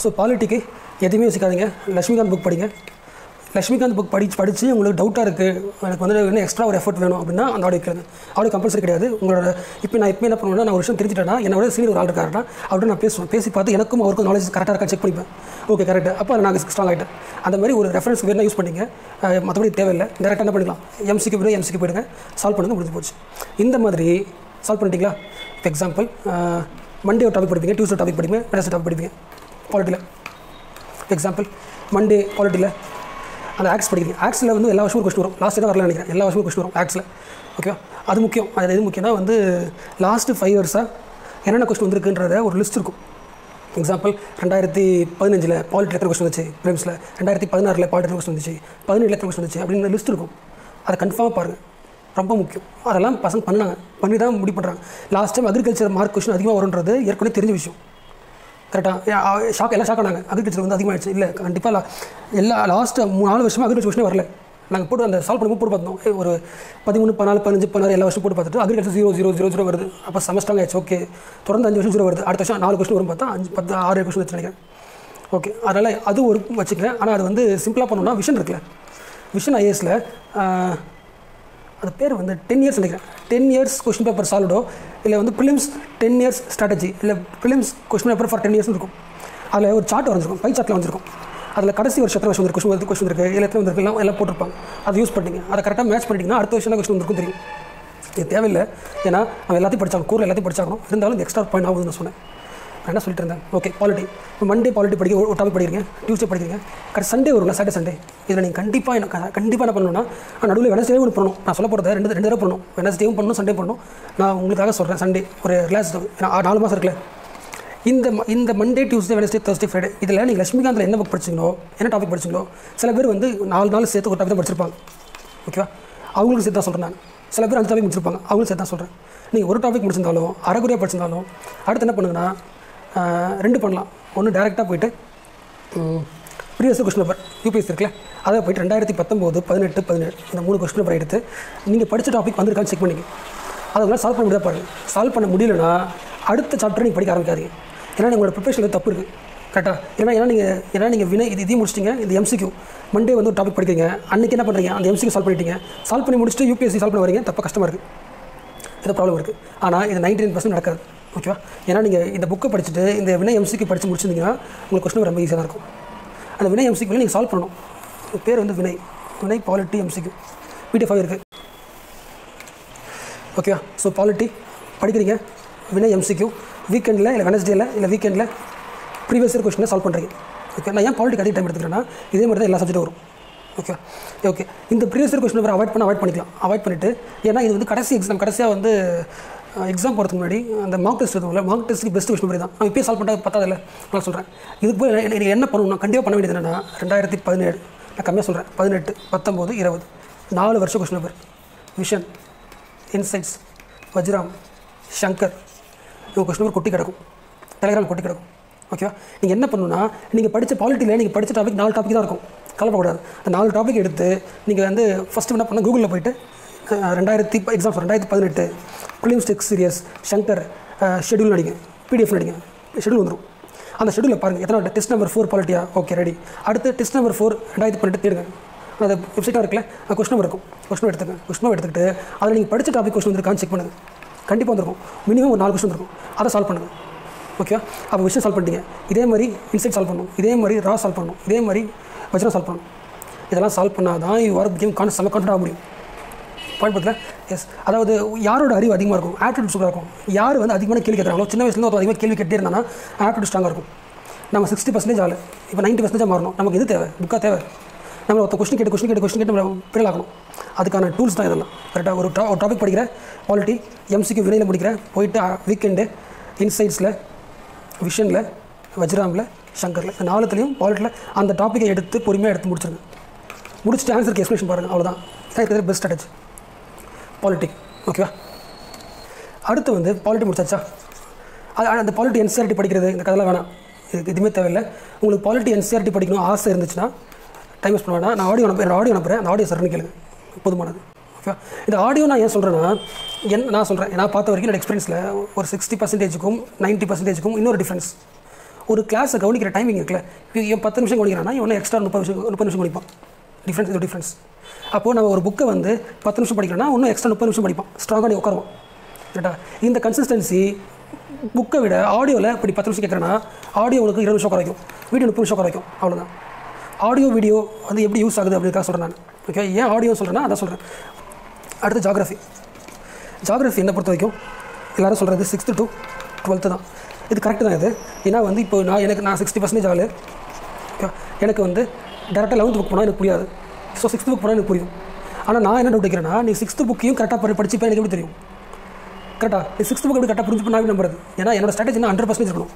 Speaker 1: ஸோ பாலிட்டிக்கு எதுவுமே வச்சுக்காதீங்க லக்ஷ்மிகாந்த் புக் படிங்க. லட்சுமிகாந்த் புக் படிச்சு படித்து உங்களுக்கு டவுட்டாக இருக்குது எனக்கு வந்து இன்னும் எக்ஸ்ட்ரா ஒரு எஃபர்ட் வேணும் அப்படின்னா அந்த ஆடியோ கேளுங்க. ஆடியோ கம்பல்சரி கிடையாது. உங்களோட இப்போ நான் இப்போ என்ன பண்ணுவேன்னா நான் ஒரு விஷயம் தெரிஞ்சுட்டேன்னா என்னோட சீனியர் ஒரு ஆள் இருக்காருன்னா அவர்கிட்ட நான் பேசுவேன். பேசி பார்த்து எனக்கும் அவருக்கும் நாலேஜ் கரெக்டாக இருக்கா செக் பண்ணிப்பேன். ஓகே கரெக்ட் அப்போ நாங்கள் ஸ்ட்ராங் ஆகிட்டேன் அந்த மாதிரி ஒரு ரெஃபரன்ஸ் வேணா யூஸ் பண்ணிங்க மற்றபடி தேவையில்லை. டேரெக்டாக என்ன பண்ணிக்கலாம்? எம்சிக்கு போய் எம்சிக்கு போயிடுங்க சால்வ் பண்ணுங்க முடிஞ்சு போச்சு. இந்த மாதிரி சால்வ் பண்ணிட்டீங்களா? இப்போ எக்ஸாம்பிள் மண்டே ஒரு டாபிக் படிப்பீங்க டியூஸ்டே டாபிக் படிப்பீங்க வெனஸ்டே டாபிக் படிப்பீங்க. பாலிட்டியில் எக்ஸாம்பிள் மண்டே பாலிட்டியில் அந்த ஆக்ஸ் படிக்கிறீங்க. ஆக்ஸில் வந்து எல்லா வருஷமும் கொஸ்டின் வரும். லாஸ்ட் தான் வரல நினைக்கிறேன். எல்லா வருஷமும் கொஸ்டின் வரும் ஆக்ஸில் ஓகேவா அது முக்கியம். அது எது முக்கியம்னா வந்து லாஸ்ட்டு ஃபைவ் இயர்ஸாக என்னென்ன கொஸ்டின் வந்திருக்குன்றத ஒரு லிஸ்ட் இருக்கும். எக்ஸாம்பிள் ரெண்டாயிரத்தி பதினஞ்சில் பாலிட்டி எத்தனை கொஸ்டின் வந்துச்சு பிரிம்ஸில் ரெண்டாயிரத்தி பதினாறில் பாலிட்டி எத்தனை கொஸ்டின் வந்துச்சு பதினேழு எத்தனை கொஸ்டின் வந்துச்சு அப்படின்னு லிஸ்ட் இருக்கும். அதை கன்ஃபார்மாக பாருங்கள் ரொம்ப முக்கியம். அதெல்லாம் பசங்க பண்ணாங்க பண்ணி தான் முடிவு பண்ணுறாங்க last time agriculture mark question அதிகமாக வரும்ன்றது ஏற்கனவே தெரிஞ்ச விஷயம். கரெக்டாக ஷாக் எல்லாம் ஷாக் ஆனாங்க. அக்ரிகல்ச்சர் வந்து அதிகமாகிடுச்சு இல்லை கண்டிப்பாக எல்லா லாஸ்ட் மூணு நாலு வருஷமாக அக்ரிகல்ச்சர் கொஸ்டினே வரல. நாங்கள் போட்டு அந்த சால்வ் பண்ணும்போது போட்டு பார்த்தோம். ஒரு பதிமூணு பதினாலு பதினஞ்சு பதினாறு எல்லா வருஷம் போட்டு பார்த்துட்டு agriculture zero zero zero zero வருது. அப்போ செமஸ்டாங்க ஆச்சு ஓகே தொடர்ந்து அஞ்சு வருஷம் ஜீரோ வருது. அடுத்த வருஷம் நாலு கொஸ்டின் வரும் பார்த்தா அஞ்சு பத்து ஆறு கொஸ்டின் வச்சு நினைக்கிறேன். ஓகே அதனால் அது ஒரு வச்சுக்கிறேன் ஆனால் அது வந்து சிம்பிளாக பண்ணணும்னா விஷன் இருக்குல்ல. விஷன் ஐஏஎஸில் அது பேர் வந்து டென் இயர்ஸ் நினைக்கிறேன் டென் இயர்ஸ் கொஸ்டின் பேப்பர் சால்வோ இல்லை வந்து ப்ரிலிம்ஸ் டென் இயர்ஸ் ஸ்ட்ராட்டஜி இல்லை prelims question paper for ten years இருக்கும். அதில் ஒரு சார்ட் வரைஞ்சிருக்கும் பை சார்ட்டில் வந்திருக்கும். அதில் கடைசி வருஷம் எத்தனை வருஷம் வந்து கொஸ்டின் கொஸ்டின் இருக்குது எல்லாத்தையும் வந்திருக்கு. எல்லாம் எல்லாம் போட்டிருப்பாங்க. அதை யூஸ் பண்ணிங்க அதை கரெக்டாக மேட்ச் பண்ணிட்டீங்கன்னா அடுத்த வருஷம் தான் கொஸ்டின் வந்திருக்கும் தெரியும். இது தேவையில்லை. ஏன்னா அவன் எல்லாத்தையும் படித்தாங்க கூறில் எல்லாத்தையும் படிச்சாகணும். இருந்தாலும் எக்ஸ்ட்ரா பாயிண்ட் ஆகுதுன்னு நான் சொன்னேன். என்ன சொல்லிட்டு இருந்தேன் ஓகே பாலிட்டி இப்போ மண்டே பாலிட்டி படிக்க ஒரு டாபிக் படிக்கிறீங்க டியூஸ்டே படிக்கிறீங்க. கரெக்ட் சண்டே வரும்ல சாட்டர்டே சண்டே இதில் நீங்கள் கண்டிப்பாக எனக்கு கண்டிப்பாக என்ன பண்ணணும்னா நான் நடுவில் வெனஸ்டேவும் ஒன்று பண்ணணும். நான் சொல்ல போகிறத ரெண்டு ரெண்டு தடவை பண்ணணும். வெனஸ்டேவும் பண்ணணும் சண்டே பண்ணணும். நான் உங்களுக்காக சொல்கிறேன் சண்டே ஒரு ரிலாக்ஸ் நாலு மாதம் இருக்குல்ல. இந்த ம- இந்த Monday Tuesday Wednesday Thursday Friday இதில் நீங்கள் லட்சுமிகாந்தில் என்ன புக் படிச்சிங்களோ என்ன டாபிக் படிச்சிங்களோ சில பேர் வந்து நாலு நாள் சேர்த்து ஒரு டாபிக் தான் படிச்சிருப்பாங்க. ஓகேவா அவங்களுக்கு சேர்த்து தான் சொல்கிறேன் நான். சில பேர் அஞ்சு டாபிக் முடிச்சிருப்பாங்க. அவங்களுக்கு சேர்த்து தான் சொல்கிறேன் நீங்கள் ஒரு டாபிக் முடிச்சிருந்தாலும் அரைகுறையாக படிச்சிருந்தாலும் அடுத்து என்ன பண்ணுங்கன்னா ரெண்டு பண்ணலாம். ஒன்று டேரெக்டாக போயிட்டு ப்ரீவியஸ் கொஸ்டின் பேப்பர் யூபிஎஸ் இருக்குல்ல அதை போயிட்டு ரெண்டாயிரத்தி பத்தொம்போது பதினெட்டு பதினேழு இந்த மூணு கொஸ்டின் பேப்பர் எடுத்து நீங்கள் படித்த டாபிக் வந்திருக்கான்னு செக் பண்ணிங்க அதை உங்களால் சால்வ் பண்ண முடியாது பாருங்கள் சால்வ் பண்ண முடியலன்னா அடுத்த சாப்டர் நீங்கள் படிக்க ஆரம்பிக்காதீங்க. ஏன்னா உங்களோட ப்ரிப்பரேஷனில் தப்பு இருக்குது கரெக்டாக ஏன்னா ஏன்னா நீங்கள் ஏன்னா நீங்கள் வினை இது இதையும் முடிச்சிட்டிங்க. இந்த எம்சிக்யூ மண்டே வந்து ஒரு டாபிக் படிக்கிறீங்க. அன்றைக்கி என்ன பண்ணுறீங்க அந்த எம்சிக்யூ சால்வ் பண்ணிட்டீங்க. சால்வ் பண்ணி முடிச்சுட்டு யூபிஎஸ்சி சால்வ் பண்ண வரீங்க. தப்ப கஷ்டமாக இருக்குது ஏதோ ப்ராப்ளம் இருக்குது ஆனால் இது நைன்டி நைன் பர்சன்ட் நடக்காது. ஓகேவா? ஏன்னா நீங்கள் இந்த புக்கை படிச்சுட்டு இந்த வினை எம்சிக்கு படித்து முடிச்சிருந்தீங்கன்னா உங்களுக்கு கொஸ்டின் ரொம்ப ஈஸியாக இருக்கும். அந்த வினை எம்சிக்கு நீங்கள் சால்வ் பண்ணணும். உங்கள் பேர் வந்து வினை வினை பாலிட்டி எம்சிக்கு பிடிஎஃப் இருக்குது ஓகேவா? ஸோ பாலிட்டி படிக்கிறீங்க. வினை எம்சிக்யூ வீக்கெண்டில் இல்லை வெனஸ்டேயில் இல்லை வீக்கெண்டில் ப்ரீவியஸ் இயர் கொஸ்டினை சால்வ் பண்ணுறீங்க ஓகே நான் ஏன் பாலிட்டிக் அதிக டைம் எடுத்துக்கிறேன்னா இதே மாதிரி தான் எல்லா சப்ஜெக்ட்டும் வரும். ஓகே ஓகே இந்த ப்ரீவியஸ் இயர் கொஸ்டின் அவாய்ட் பண்ண அவாய்ட் பண்ணிக்கலாம். அவாய்ட் பண்ணிவிட்டு ஏன்னா இது வந்து கடைசி எக்ஸாம் கடைசியாக வந்து எக்ஸாம் போகிறதுக்கு முன்னாடி அந்த மார்க் டெஸ்ட் இருக்கும்ல மார்க் டெஸ்ட்டுக்கு பெஸ்ட் கொஸ்டின் மாதிரி தான். நான் இப்போயே சால்வ் பண்ணால் பத்தாதில்ல? நான் சொல்கிறேன் இதுக்கு போய் எனக்கு என்ன பண்ணணும்? கண்டிப்பாக பண்ண வேண்டியது என்னென்னா ரெண்டாயிரத்தி பதினேழு. நான் கம்மியாக சொல்கிறேன் பதினெட்டு பத்தொம்போது இருபது. நாலு வருஷம் கொஸ்டின் பேர் விஷன் இன்சைட்ஸ் வஜ்ராம் ஷங்கர் இவங்க கொஸ்டின் கொட்டி கிடக்கும். டெலிகிராம் கொட்டி கிடக்கும். ஓகேவா நீங்கள் என்ன பண்ணணும்னா நீங்கள் படித்த பாலிட்டியில் நீங்கள் படித்த டாபிக் நாலு டாபிக் தான் இருக்கும். கலப்பக்கூடாது. அந்த நாலு டாபிக் எடுத்து நீங்கள் வந்து ஃபஸ்ட்டு என்ன பண்ணால் கூகுளில் போயிட்டு ரெண்டாயிரத்தி எக்ஸாம்ஸ் ரெண்டாயிரத்தி பதினெட்டு ப்ரிலிம்ஸ் டெக் சீரியஸ் ஷங்கர் ஷெடியூல் நடிங்க பிடிஎஃப் நடிங்க ஷெடியூல் வந்துடும் அந்த ஷெடியூலில் பாருங்கள் எத்தனை டெஸ்ட் நம்பர் ஃபோர் பாலிட்டியா ஓகே ரெடி அடுத்து டெஸ்ட் நம்பர் ஃபோர் ரெண்டாயிரத்தி பன்னெண்டு தேடுங்க. அந்த வெப்சைட்டாக இருக்குல்ல அந்த கொஸ்டின் இருக்கும். கொஸ்டின் எடுத்துக்கங்க. கொஸ்டின் எடுத்துக்கிட்டு அதில் நீங்கள் படித்த டாபிக் கொஸ்டின் வந்துருக்கான்னு செக் பண்ணுங்கள் கண்டிப்பாக வந்துருக்கும். மினிமம் ஒரு நாலு கொஸ்டின் இருக்கும். அதை சால்வ் பண்ணுங்கள் ஓகேவா அப்போ விஷயம் சால்வ் பண்ணிட்டீங்க. இதே மாதிரி இன்சைட் சால்வ் பண்ணணும் இதே மாதிரி ரா சால்வ் பண்ணணும் இதே மாதிரி வஜ்ரம் சால்வ் பண்ணணும் இதெல்லாம் சால்வ் பண்ணால் தான் யூ ஆர் கேம் கான் செம கான்ஃபிடண்ட் ஆக முடியும். பாயிண்ட் எஸ் அதாவது யாரோட அறிவு அதிகமாக இருக்கும்? ஆட்டிடியூட் சூப்பராக இருக்கும். யார் வந்து அதிகமான கேள்வி கேட்குறாங்களோ சின்ன வயசுலேருந்து ஒருத்தர் அதிகமாக கேள்வி கேட்டே இருந்தானா ஆப்டிடியூட் ஸ்ட்ராங்காக இருக்கும். நம்ம சிக்ஸ்டி பர்சன்டேஜ் ஆள். இப்போ நைன்ட்டி பர்சன்டேஜ் மாறணும். நமக்கு இது தேவை? புக்காக தேவை. நம்ம ஒருத்தர் கொஸ்டின் கேட்டு கொஸ்டின் கேட்டு கொஸ்டின் கேட்டு நம்ம பிரில் ஆகணும் அதுக்கான டூல்ஸ் தான் இதெல்லாம். கரெக்டாக ஒரு டா ஒரு டாபிக் படிக்கிறேன் குவாலிட்டி எம்சிக்கு வினையில் முடிக்கிறேன் போயிட்டு வீக்கெண்டு இன்சைட்ஸில் விஷனில் வஜ்ராமில் ஷங்கரில் இந்த நாலுத்துலேயும் பாலிட்டியில் அந்த டாப்பிக்கை எடுத்து பொறுமையாக எடுத்து முடிச்சிருங்க. முடிச்சுட்டு ஆன்சருக்கு எக்ஸ்பிளேஷன் பாருங்கள் அவ்வளோதான் இதான் இருக்கிறது பெஸ்ட் ஸ்ட்ராட்டஜி பாலிட்டிக் ஓகேவா அடுத்து வந்து பாலிட்டி முடிச்சாச்சா? அது அந்த பாலிட்டி என்சிஆர்டி படிக்கிறது இந்த கதைலாம் வேணாம். இதுக்கு எதுவுமே தேவையில்லை. உங்களுக்கு பாலிட்டி என்சிஆர்டி படிக்கணும் ஆசை இருந்துச்சுன்னா டைம் யூஸ் பண்ண வேணாம். நான் ஆடியோ அனுப்புறேன் ஆடியோ அனுப்புகிறேன் அந்த ஆடியோ சரணி கேளுங்க. போதுமானது. ஓகேவா இந்த ஆடியோ நான் ஏன் சொல்கிறேன்னா என் நான் சொல்கிறேன் நான் பார்த்த வரைக்கும் என்னோட எக்ஸ்பீரியன்ஸில் ஒரு சிக்ஸ்டி பர்சன்டேஜுக்கும் நைன்ட்டி பர்சன்டேஜுக்கும் இன்னொரு டிஃப்ரென்ஸ் ஒரு கிளாஸை கவனிக்கிற டைமிங் இருக்குல்ல. இப்போ பத்து நிமிஷம் கவனிக்கிறான்னா இவனை எக்ஸ்ட்ரா முப்பது நிமிஷம் முப்பது நிமிஷம் கவனிப்பான். டிஃப்ரென்ஸ் இது டிஃப்ரென்ஸ் அப்போது நம்ம ஒரு புக்கை வந்து பத்து நிமிஷம் படிக்கிறோன்னா இன்னும் எக்ஸ்ட்ரா முப்பது நிமிஷம் படிப்போம் ஸ்ட்ராங்காக நீ உட்காருவான். கரெக்டா இந்த கன்சிஸ்டன்சி புக்கை விட ஆடியோவில் இப்படி பத்து நிமிஷம் கேட்குறேன்னா ஆடியோ உனக்கு இருபது நிமிஷம் குறைக்கும் வீடியோ முப்பது நிமிஷம் குறைக்கும் அவ்வளோதான் ஆடியோ வீடியோ வந்து எப்படி யூஸ் ஆகுது அப்படின்றத சொல்கிறேன் நான். ஓகே ஏன் ஆடியோ சொல்கிறேன்னா அதான் சொல்கிறேன் அடுத்து ஜாகிரஃபி ஜாகிரஃபி என்ன பொறுத்த வரைக்கும் எல்லாரும் சொல்கிறது சிக்ஸ்த்து டு டுவெல்த்து தான். இது கரெக்டு தான் இது. ஏன்னா வந்து இப்போ நான் எனக்கு நான் சிக்ஸ்டி பர்சன்டேஜ் ஆளு. ஓகே எனக்கு வந்து டேரெக்டாக லெவன்த் புக் போனால் எனக்கு புரியாது. ஸோ சிக்ஸ்த் புக் போனால் எனக்கு புரியும். ஆனால் நான் என்ன டவுட் வைக்கிறேன்னா நீ சிக்ஸ்த்து புக்கையும் கரெக்டாக படி எனக்கு எப்படி தெரியும்? கரெக்டாக நீ சிக்ஸ்த் புக் எப்படி கரெக்டாக புரிஞ்சு நான் நம்புறது? ஏன்னா என்னோட ஸ்ட்ராட்டஜி ஹண்ட்ரட் பர்சன்டேஜ் இருக்கணும்.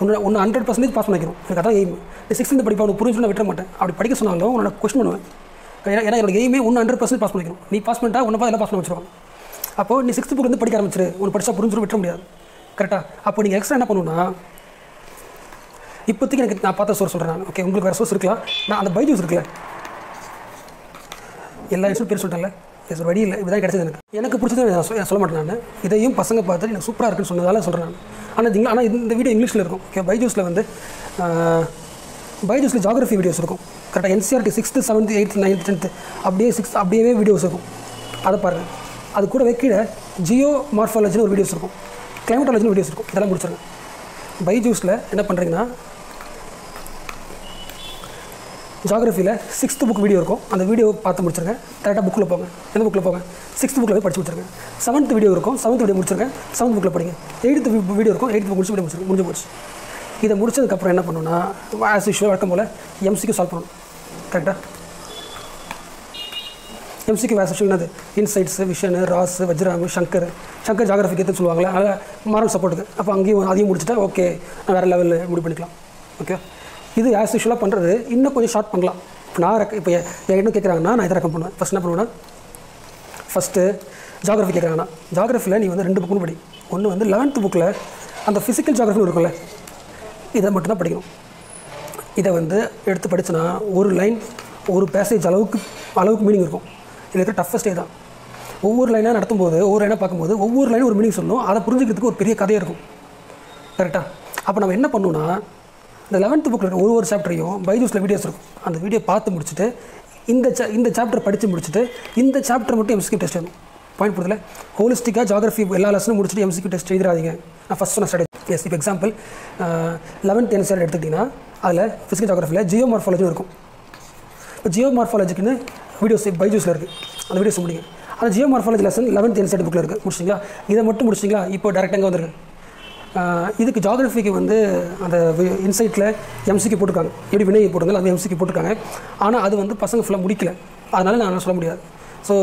Speaker 1: ஒன்று ஒன்று ஹண்ட்ரட் பர்சன்டேஜ் பாஸ் பண்ணிக்கணும் எனக்கு அதான் எய்ம் நீ சிக்ஸ்த்து படிப்பா உனக்கு புரிஞ்சு நான் விட்டுற மாட்டேன். அப்படி படிக்க சொன்னாலும் உன்னோட கொஸ்டின் பண்ணுவேன். ஏன்னா ஏன்னா என்னோட எய்மே ஒன்று ஹண்ட்ரட் பர்சன்ட் பாஸ் பண்ணிக்கணும். நீ பாஸ் பண்ணிட்டா உன்னை எல்லாம் பாஸ் பண்ண வச்சிருவாங்க. அப்போ நீ சிக்ஸ்த் புக் வந்து படிக்க ஆரம்பிச்சிரு. உனக்கு படிச்சா புரிஞ்சு விட்டுற முடியாது. கரெக்டாக அப்போ நீங்கள் எக்ஸ்ட்ரா என்ன பண்ணணும்னா இப்போதைக்கு எனக்கு நான் பார்த்த சோர்ஸ் சொல்கிறேன் நான். ஓகே உங்களுக்கு வேறு சோர்ஸ் இருக்கலாம் நான் அந்த பைஜூஸ் இருக்குல்ல. எல்லா இன்ஸ்டியூட் பேர் சொல்லிட்டேன்ல. இது ஒரு வழி இல்லை. இதான் கிடைச்சது எனக்கு. எனக்கு பிடிச்சது நான் சொ- சொல்ல மாட்டேன் நான். இதையும் பசங்க பார்த்துட்டு எனக்கு சூப்பராக இருக்குன்னு சொன்னதால சொல்கிறேன் நான். ஆனால் இது ஆனால் இந்த வீடியோ இங்கிலீஷில் இருக்கும். ஓகே பைஜூஸில் வந்து பைஜூஸில் ஜாகிரஃபி வீடியோஸ் இருக்கும். கரெக்டாக NCERT sixth seventh eighth ninth tenth அப்படியே சிக்ஸ் அப்படியே வீடியோஸ் இருக்கும். அதை பாருங்கள் அது கூட கீழே ஜியோ மார்ஃபாலஜின்னு ஒரு வீடியோஸ் இருக்கும். கிளைமட்டாலஜின்னு வீடியோஸ் இருக்கும். இதெல்லாம் முடிச்சிருங்க. பைஜூஸில் என்ன பண்ணுறீங்கன்னா ஜாகிரஃபியில் சிக்ஸ்த் புக் வீடியோ இருக்கும். அந்த வீடியோ பார்த்து முடிச்சிருங்க. கரெக்டாக புக்கில் போங்க. எந்த புக்கில் போங்க? சிக்ஸ்த் புக்கில் போய் படிச்சு முடிச்சிருங்க. செவன்த் வீடியோ இருக்கும். செவன்த் வீடியோ முடிச்சிருங்க. செவன்த் புக்கில் படிங்க. எயித்து வீடியோ இருக்கும். எயித்து புக் முடிச்சு வீடியோ முடிச்சிருங்க. முடிஞ்சு போச்சு. இதை முடிச்சதுக்கப்புறம் என்ன பண்ணணும்னா ஆஸ் யூஷுவல் வழக்கம் போல் எம்சிக்கு சால்வ் பண்ணணும். கரெக்டாக எம்சிக்கு வேறு செக்ஷன் என்னது? இன்சைட்ஸு விஷன் ராஸ் வஜ்ராம் சங்கர் சங்கர் ஜாகிரபிக்கு எடுத்து சொல்லுவாங்களே அதில் மாரல் சப்போர்ட்டுக்கு அப்போ அங்கேயும் அதையும் முடிச்சுட்டா ஓகே நான் வேறு லெவலில் முடிவு பண்ணிக்கலாம். ஓகே இது ஆஸ் யூஷுவலாக பண்ணுறது இன்னும் கொஞ்சம் ஷார்ட் பண்ணலாம். இப்போ நான் ரெக்க இப்போ என்ன கேட்குறாங்கன்னா நான் இதை ரெக்கம் பண்ணுவேன். ஃபஸ்ட் என்ன பண்ணுவேன்னா ஃபஸ்ட்டு ஜாகிரஃபி கேட்குறாங்கன்னா ஜாகிரஃபியில் நீ வந்து ரெண்டு புக்கும் படி. ஒன்று வந்து லெவன்த்து புக்கில் அந்த ஃபிசிக்கல் ஜாகிரஃபின்னு இருக்கும்ல இதை மட்டும்தான் படிக்கணும். இதை வந்து எடுத்து படிச்சனா ஒரு லைன் ஒரு பேசேஜ் அளவுக்கு அளவுக்கு மீனிங் இருக்கும். இது இருக்கிற டஃபஸ்டே தான் ஒவ்வொரு லைனாக நடத்தும்போது ஒவ்வொரு லைனாக பார்க்கும்போது ஒவ்வொரு லைனும் ஒரு மீனிங் சொல்லணும். அதை புரிஞ்சுக்கிறதுக்கு ஒரு பெரிய கதையாக இருக்கும். கரெக்டாக அப்போ நம்ம என்ன பண்ணணும்னா இந்த லெவன்த்து புக்கில் ஒரு ஒரு சாப்டரையும் பைஜூஸில் வீடியோஸ் இருக்கும். அந்த வீடியோ பார்த்து முடிச்சுட்டு இந்த சா இந்த சாப்டர் படித்து முடிச்சுட்டு இந்த சாப்டர் மட்டும் எம்சிக்யூ டெஸ்ட் எழுதணும் பாயிண்ட் புரிதல? ஹோலிஸ்டிக்காக ஜாகிரஃபி எல்லா லெசனும் முடிச்சுட்டு எம்சிக்யூ டெஸ்ட் எழுதிடாதீங்க. நான் ஃபஸ்ட் நான் ஸ்டடி எஸ் இப்போ எக்ஸாம்பிள் லெவன்த் என்சிஆர் எடுத்துக்கிட்டிங்கன்னா அதில் ஃபிசிக்கல் ஜாகிரஃபியில் ஜியோ மார்ஃபாலஜி இருக்கும். இப்போ ஜியோ மார்ஃபாலஜிக்குன்னு வீடியோஸ் பைஜூஸில் இருக்குது அந்த வீடியோஸ் முடியுங்க அந்த geomorphology lesson eleventh NCERT புக்கில் இருக்குது முடிச்சிங்களா இதை மட்டும் முடிச்சிங்களா இப்போ டேரெக்டாக இங்கே வந்துருக்கு இதுக்கு ஜாகிரஃபிக்கு வந்து அந்த இன்சைட்டில் எம்சிக்கு போட்டிருக்காங்க. எப்படி வினையை போட்டுங்க அது எம்சிக்கு போட்டிருக்காங்க. ஆனால் அது வந்து பசங்க ஃபுல்லாக முடிக்கல. அதனால் நான் சொல்ல முடியாது. ஸோ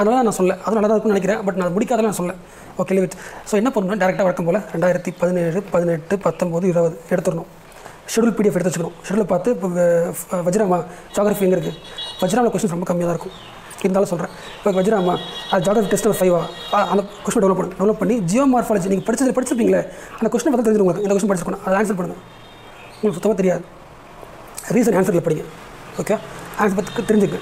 Speaker 1: அதனால் நான் சொல்ல அது நல்லா தான் இருக்கும்னு நினைக்கிறேன். பட் நான் முடிக்காதெல்லாம் நான் சொல்ல ஓகே வித் ஸோ என்ன பண்ணணும்? டேரெக்டாக வழக்கம் போல் ரெண்டாயிரத்தி பதினேழு பதினெட்டு பத்தொம்போது இருபது எடுத்துடணும். ஷெடியூல் பிடிஎஃப் எடுத்து வச்சுக்கணும். ஷெடியூல் பார்த்து இப்போ வஜ்ராமா ஜாகிரஃபி எங்கே இருக்குது வஜ்ராமில் கொஸ்டின் ரொம்ப கம்மியாக தான் இருக்கும். இருந்தாலும் சொல்கிறேன் இப்போ வஜ்ராமா அது ஜாகிரஃபி டெஸ்ட் ஆஃப் ஃபைவா அந்த கொஸ்டின் டெவலப் பண்ணு. டெவலப் பண்ணி ஜியோ மார்ஃபாலஜி நீங்கள் படிச்சது படிச்சிருப்பீங்களே அந்த கொஸ்டின் பற்றி தெரிஞ்சு உங்களுக்கு. இந்த கொஸ்டின் படிச்சிருக்கணும். அதை ஆன்சர் பண்ணுங்கள் உங்களுக்கு சுத்தமாக தெரியாது. ரீசன் ஆன்சரில் படிங்க. ஓகே ஆன்சர் பற்றி தெரிஞ்சுக்கு.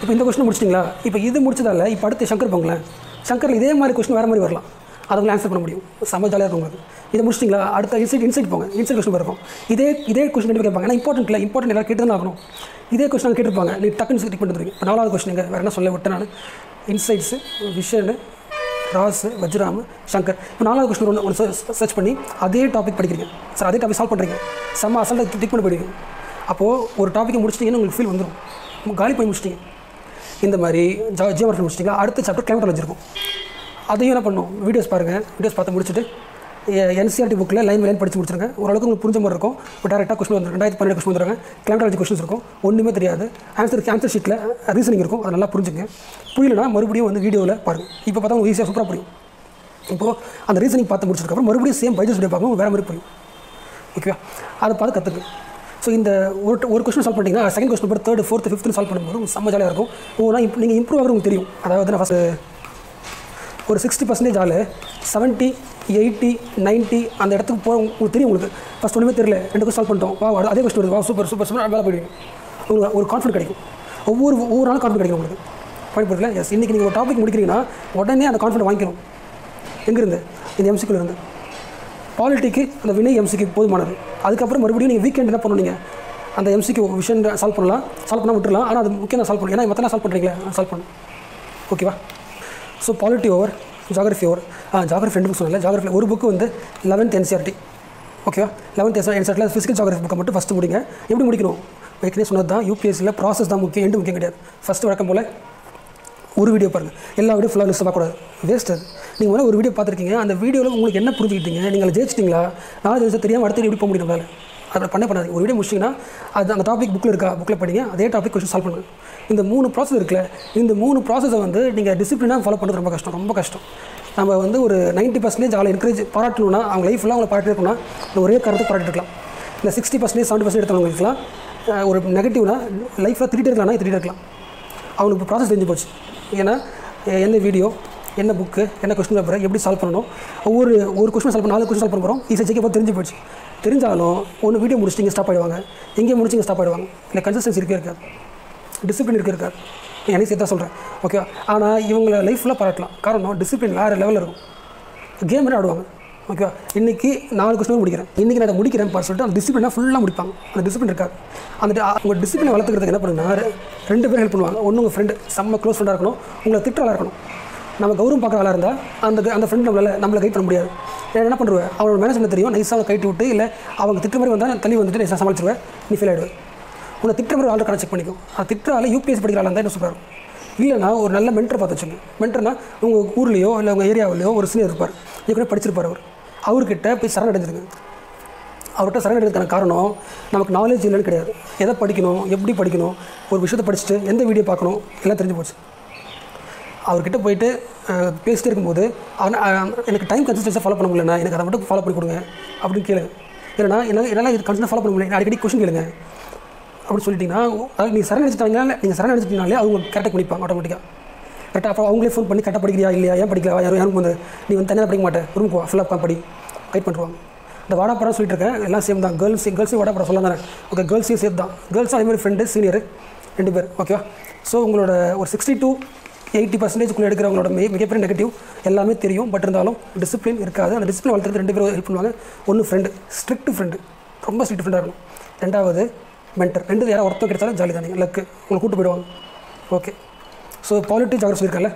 Speaker 1: இப்போ இந்த கொஸ்டின் முடிச்சிட்டிங்களா? இப்போ இது முடிச்சதால இப்போ அடுத்து சங்கர் போங்களேன். சங்கரில் இதே மாதிரி கொஸ்டின் வேறு மாதிரி வரலாம். அதை ஆன்சர் பண்ண முடியும். செம்ம ஜாலியாக இருக்கும் உங்களுக்கு இதை முடிச்சிட்டிங்களா? அடுத்த இன்சைட் இன்சைட் போங்க. இன்சைட் கொஸ்டின் இருக்கும் இதே இதே கொஸ்டின் கண்டிப்பாக கேட்பாங்க. ஆனால் இம்பார்ட்டன்ட் இல்லை. இம்பார்ட்டன்ட் எல்லாம் கேட்டு தான் ஆகணும். இதே கொஸ்டின் கேட்டிருப்பாங்க. நீ டக்குன்னு டிக் பண்ணுறீங்க இப்போ நாலாவது கொஸ்டின் வேறு என்ன சொல்ல விட்டேன் நான்? Insights Vision Rau's Vajiram Shankar. இப்போ நாலாவது கொஸ்டின் ஒன்று ஒன்று சர்ச் பண்ணி அதே டாபிக் படிக்கிறீங்க. சார் அதே டாபிக் சால்வ் பண்ணுறீங்க செம்ம அசல்ட்டாக டிக் பண்ணி போயிடுங்க அப்போது ஒரு டாப்பிக்கை முடிச்சிட்டிங்கன்னு உங்களுக்கு ஃபீல் வந்துடும் காலி பண்ணி முடிச்சிட்டிங்க. இந்த மாதிரி ஜா ஜியோகிராஃபி முடிச்சிட்டிங்களா? அடுத்த சாப்டர் கிளைமேட்டாலஜி இருக்கும். அதையும் என்ன பண்ணும்? வீடியோஸ் பாருங்கள் வீடியோஸ் பார்த்து முடிச்சுட்டு என்சிஆர்டி புக்கில் லைன் லைன் படித்து முடிச்சிருங்க. ஓரளவுக்கு உங்களுக்கு புரிஞ்ச மாதிரி இருக்கும். இப்போ டேரெக்டாக கொஸ்டின் வந்துடும் ரெண்டாயிரத்தி பன்னெண்டு கொஸ்டின் வந்துருங்க. கிளைமேட்டாலஜி கொஸ்டின்ஸ் இருக்கும். ஒன்றுமே தெரியாது. ஆன்சர் ஆன்சர் ஷீட்டில் ரீசனிங் இருக்கும். அதை நல்லா புரிஞ்சுங்க. புரியலனா மறுபடியும் வந்து வீடியோவில் பாருங்கள் இப்போ பார்த்தா உங்களுக்கு ஈஸியாக சூப்பராக புரியும். இப்போது அந்த ரீசனிங் பார்த்து முடிச்சதுக்கப்புறம் மறுபடியும் சேம் பைஜஸ் வீடியோ பார்க்கணும் வேறு மாதிரி புரியும். ஓகேவா அதை பார்த்து கற்றுக்கு ஸோ இந்த ஒரு ஒரு கொஸ்டின் சால்வ் பண்ணிங்கன்னா செகண்ட் கொஸ்டின் போட்டு தேர்ட் ஃபோர்த்து ஃபிஃப்த்து சால்வ் பண்ணும்போது செம்ம ஜாலியாக இருக்கும். ஓனா இப்போ நீங்கள் இம்ப்ரூவ் ஆகிறது உங்களுக்கு தெரியும். அதாவது நான் ஃபஸ்ட்டு ஒரு சிக்ஸ்டி பர்சன்டேஜ் ஆள் செவன்ட்டி எயிட்டி நைன்ட்டி அந்த இடத்துக்கு போக உங்களுக்கு தெரியும் உங்களுக்கு. ஃபஸ்ட் ஒன்றுமே தெரியல. ரெண்டு கொஸ்டின் சால்வ் பண்ணிட்டோம். வா அதே கொஸ்டின் வருது. வா சூப்பர் சூப்பர் சூப்பர் வேலை போயிடுவீங்க உங்களுக்கு ஒரு கான்ஃபிடன்ட் கிடைக்கும். ஒவ்வொரு ஒவ்வொரு நாளும் கான்ஃபிடன்ட் கிடைக்கும் உங்களுக்கு. பாயிண்ட் போடல எஸ் இன்றைக்கி நீங்கள் ஒரு டாபிக் முடிக்கிறீங்கன்னா உடனே அந்த கான்ஃபிடன்ட் வாங்கிக்கணும். எங்கேருந்து? இந்த எம்சிக்குள்ள இருந்து. பாலிட்டிக்கு அந்த வினை எம்சிக்கு போதுமானது. அதுக்கப்புறம் மறுபடியும் நீங்கள் வீக்கெண்ட் என்ன பண்ணுவீங்க அந்த எம்சிக்கு விஷயம் சால்வ் பண்ணலாம். சால்வ் பண்ணால் விட்டுறலாம். ஆனால் அது முக்கியம் சால்வ் பண்ணணும். ஏன்னா மற்ற சால்வ் பண்ணுறீங்களா சால்வ் பண்ணணும் ஓகேவா so polity over geography over ஆ ஜாகிரஃபி ரெண்டு புக் சொன்னல ஜாகிரஃபியில் ஒரு புக்கு வந்து லெவன்த் என்சிஆர்டி ஓகேவா லெவன்த் என்சிஆர்டியில் ஃபிசிக்கல் ஜாகிரஃபி புக்கை மட்டும் ஃபஸ்ட்டு முடிங்க. எப்படி முடிக்கணும்? ஏற்கனவே சொன்னது தான் யூபிஎஸ்சியில் ப்ராசஸ் தான் முக்கியம் எண்டு முக்கியம் கிடையாது. ஃபஸ்ட்டு வழக்கம் போல் ஒரு வீடியோ பாருங்கள் எல்லா வீடியோ ஃபுல்லாக லிஸ்ட் பார்க்கக்கூடாது. வேஸ்ட் அது. நீங்கள் முதல்ல ஒரு வீடியோ பார்த்துருக்கீங்க அந்த வீடியோவில் உங்களுக்கு என்ன புரிஞ்சுக்கிட்டீங்க நீங்கள் ஜெயிச்சிட்டிங்களா? நாலு ஜெயிச்சா தெரியாமல் அடுத்து எப்படி போக முடியும் நம்மளால பண்ண பண்ணாது ஒரு வீடியோ முடிச்சிங்கன்னா அது அந்த டாபிக் புக்கில் இருக்கா? புக்கில் படிங்க. அதே டாபிக் கொஸ்டின் சால்வ் பண்ணுங்கள் இந்த மூணு ப்ராசஸ் இருக்குல்ல இந்த மூணு ப்ராசஸை வந்து நீங்கள் டிசிப்ளினாக ஃபாலோ பண்ணுறது ரொம்ப கஷ்டம். ரொம்ப கஷ்டம். நம்ம வந்து ஒரு 90% பர்சன்டேஜ் ஆளை என்கரேஜ் பாராட்டணும்னா அவங்க லைஃப் ஃபுல்லாக அவங்களை பாராட்டிருக்கணும்னா ஒரே காரணத்தை பாராட்டிருக்கலாம் இந்த சிக்ஸ்டி பர்சன்டேஜ் செவன்ட்டி பர்சன்ட் எடுத்தவங்களுக்குலாம் ஒரு நெகட்டிவ்னா லைஃப்பில் திட்டிகிட்டே இருக்கலாம்னா திட்டிகிட்டே இருக்கலாம். அவனுக்கு இப்போ ப்ராசஸ் தெரிஞ்சு போச்சு. ஏன்னா என்ன வீடியோ என்ன புக்கு என்ன கொஸ்டின் பேப்பர் எப்படி சால்வ் பண்ணணும்? ஒவ்வொரு ஒரு கொஸ்டின் சால்வ் பண்ண நாலு கொஸ்டின் சால்வ் பண்ண போகிறோம் ஈஸியாக ஜெயிக்க தெரிஞ்சு போச்சு. தெரிஞ்சாலும் ஒன்று வீடியோ முடிச்சிட்டிங்க ஸ்டாப் ஆகிடுவாங்க எங்கேயும் முடிச்சிங்க ஸ்டாப் ஆகிடுவாங்க இல்லை கன்சிஸ்டன்சி இருக்கே இருக்காது. டிசிப்ளின் இருக்கே இருக்காது. எனக்கு சேர்த்தா சொல்கிறேன் ஓகே ஆனால் இவங்கள லைஃப் ஃபுல்லாக பாராட்டலாம். காரணம் டிசிப்ளின் வேறு லெவலில் இருக்கும். கேம் மாதிரி ஆடுவாங்க ஓகேவா இன்றைக்கி நாலு கொஸ்டின் முடிக்கிறேன். இன்றைக்கி நான் அதை முடிக்கிறேன் பாரு சொல்லிட்டு அந்த டிசிப்ளினாக ஃபுல்லாக முடிப்பாங்க. அந்த டிசிப்ளின் இருக்காது. அந்த உங்கள் டிசிப்ளினை வளர்த்துக்கிறதுக்கு என்ன பண்ணுங்கன்னா ரெண்டு பேரும் ஹெல்ப் பண்ணுவாங்க. ஒன்று உங்கள் ஃப்ரெண்டு செம்ம க்ளோஸ் ஃப்ரெண்டாக இருக்கணும். உங்களை திட்டுறாளாக இருக்கணும். நம்ம கௌரவம் பார்க்குற ஆளாக இருந்தால் அந்த அந்த ஃப்ரெண்ட் நம்மளால் நம்மளை கைட் பண்ண முடியாது. நான் என்ன பண்ணுவேன்? அவனோட மேனேஜ்மெண்ட் தெரியும்? நைஸாக அவனை கைட்டு விட்டு இல்லை அவங்க திட்ட மாதிரி வந்தால் தள்ளி வந்துட்டு நைஸாக சமாளிச்சிருவேன். நீ ஃபீல் ஆகிடுவேன் உன்னை திட்டுற மாதிரி ஆள்கிட்ட கனெக்ட் பண்ணிக்கும். அது திட்டுற யூபிஎஸ் படிக்கிற ஆளாக இருந்தால் என்ன சொல்கிறாரு இல்லைனா ஒரு நல்ல மென்டர் பார்த்து வச்சுங்க மென்டர்னா உங்கள் ஊர்லேயோ இல்லை உங்கள் ஏரியாவிலையோ ஒரு சீனியர் இருப்பார். ஏற்கனவே படிச்சிருப்பார் அவர். அவர்கிட்ட போய் சரணடைஞ்சிருங்க அவர்கிட்ட சரணடைறதுக்கான காரணம் நமக்கு நாலேஜ் இல்லைன்னு கிடையாது. எதை படிக்கணும் எப்படி படிக்கணும் ஒரு விஷயத்தை படிச்சுட்டு எந்த வீடியோ பார்க்கணும் எல்லாம் தெரிஞ்சு போச்சு. அவர்கிட்ட போயிட்டு பேசிட்டு இருக்கும்போது எனக்கு டைம் கன்சிஸ்டன்ஸாக ஃபாலோ பண்ண முடியலண்ணா எனக்கு அதை மட்டும் ஃபாலோ பண்ணி கொடுங்க அப்படின்னு கேளுங்க ஏன்னா என்னால் என்னால் இது கன்சிஸ்டாக ஃபாலோ பண்ண முடியல அடிக்கடி கொஷின் கேளுங்க அப்படின்னு சொல்லிட்டீங்கன்னா அதாவது நீங்கள் சரண் அடிச்சிட்டாங்க நீங்கள் சரண் அடிச்சிட்டீங்கனாலே அவங்க கரெக்டாக பண்ணிப்பாங்க ஆட்டோமேட்டிக்காக கரெக்டாக அப்புறம் அவங்களே ஃபோன் பண்ணி கரெக்டாக படிக்கிறியா இல்லையா ஏன் படிக்கல யாரும் யாரும் வந்து நீ வந்து தனியாக படிக்க மாட்டேன் ரூமுக்கு ஃபுல்லாக படி கைட் பண்ணுவாங்க இந்த வாடாப்படம் சொல்லிட்டு இருக்கேன் எல்லாம் சேம் தான் கேர்ள்ஸ் கேர்ள்ஸையும் வாடாப்படம் சொல்லலாம் தானே. ஓகே கேர்ள்ஸையும் சேர்த்து தான். கேர்ள்ஸும் அதே மாதிரி ஃப்ரெண்டு சீனியர் ரெண்டு பேர் ஓகேவா ஸோ உங்களோட ஒரு சிக்ஸ்டி டூ எயிட்டி பர்சன்டேஜ்க்குள்ளே எடுக்கிறவங்களோட மிக மிகப்பெரிய நெகட்டிவ் எல்லாமே தெரியும். பட் இருந்தாலும் டிசிப்ளின் இருக்காது. அந்த டிசிப்ளின் வளர்த்துறது ரெண்டு பேரும் ஹெல்ப் பண்ணுவாங்க. ஒன்று ஃப்ரெண்டு ஸ்ட்ரிக்ட் ஃப்ரெண்டு ரொம்ப ஸ்ட்ரிக்ட் ஃப்ரெண்டாக இருக்கணும். ரெண்டாவது மென்டர் ரெண்டு யாராவது ஒருத்தம் கிடைச்சாலும் ஜாலி தானே. லக்கு உங்களை கூட்டு போயிடுவாங்க. ஓகே ஸோ பாலிட்டி ஜாகிரஃபி இருக்கல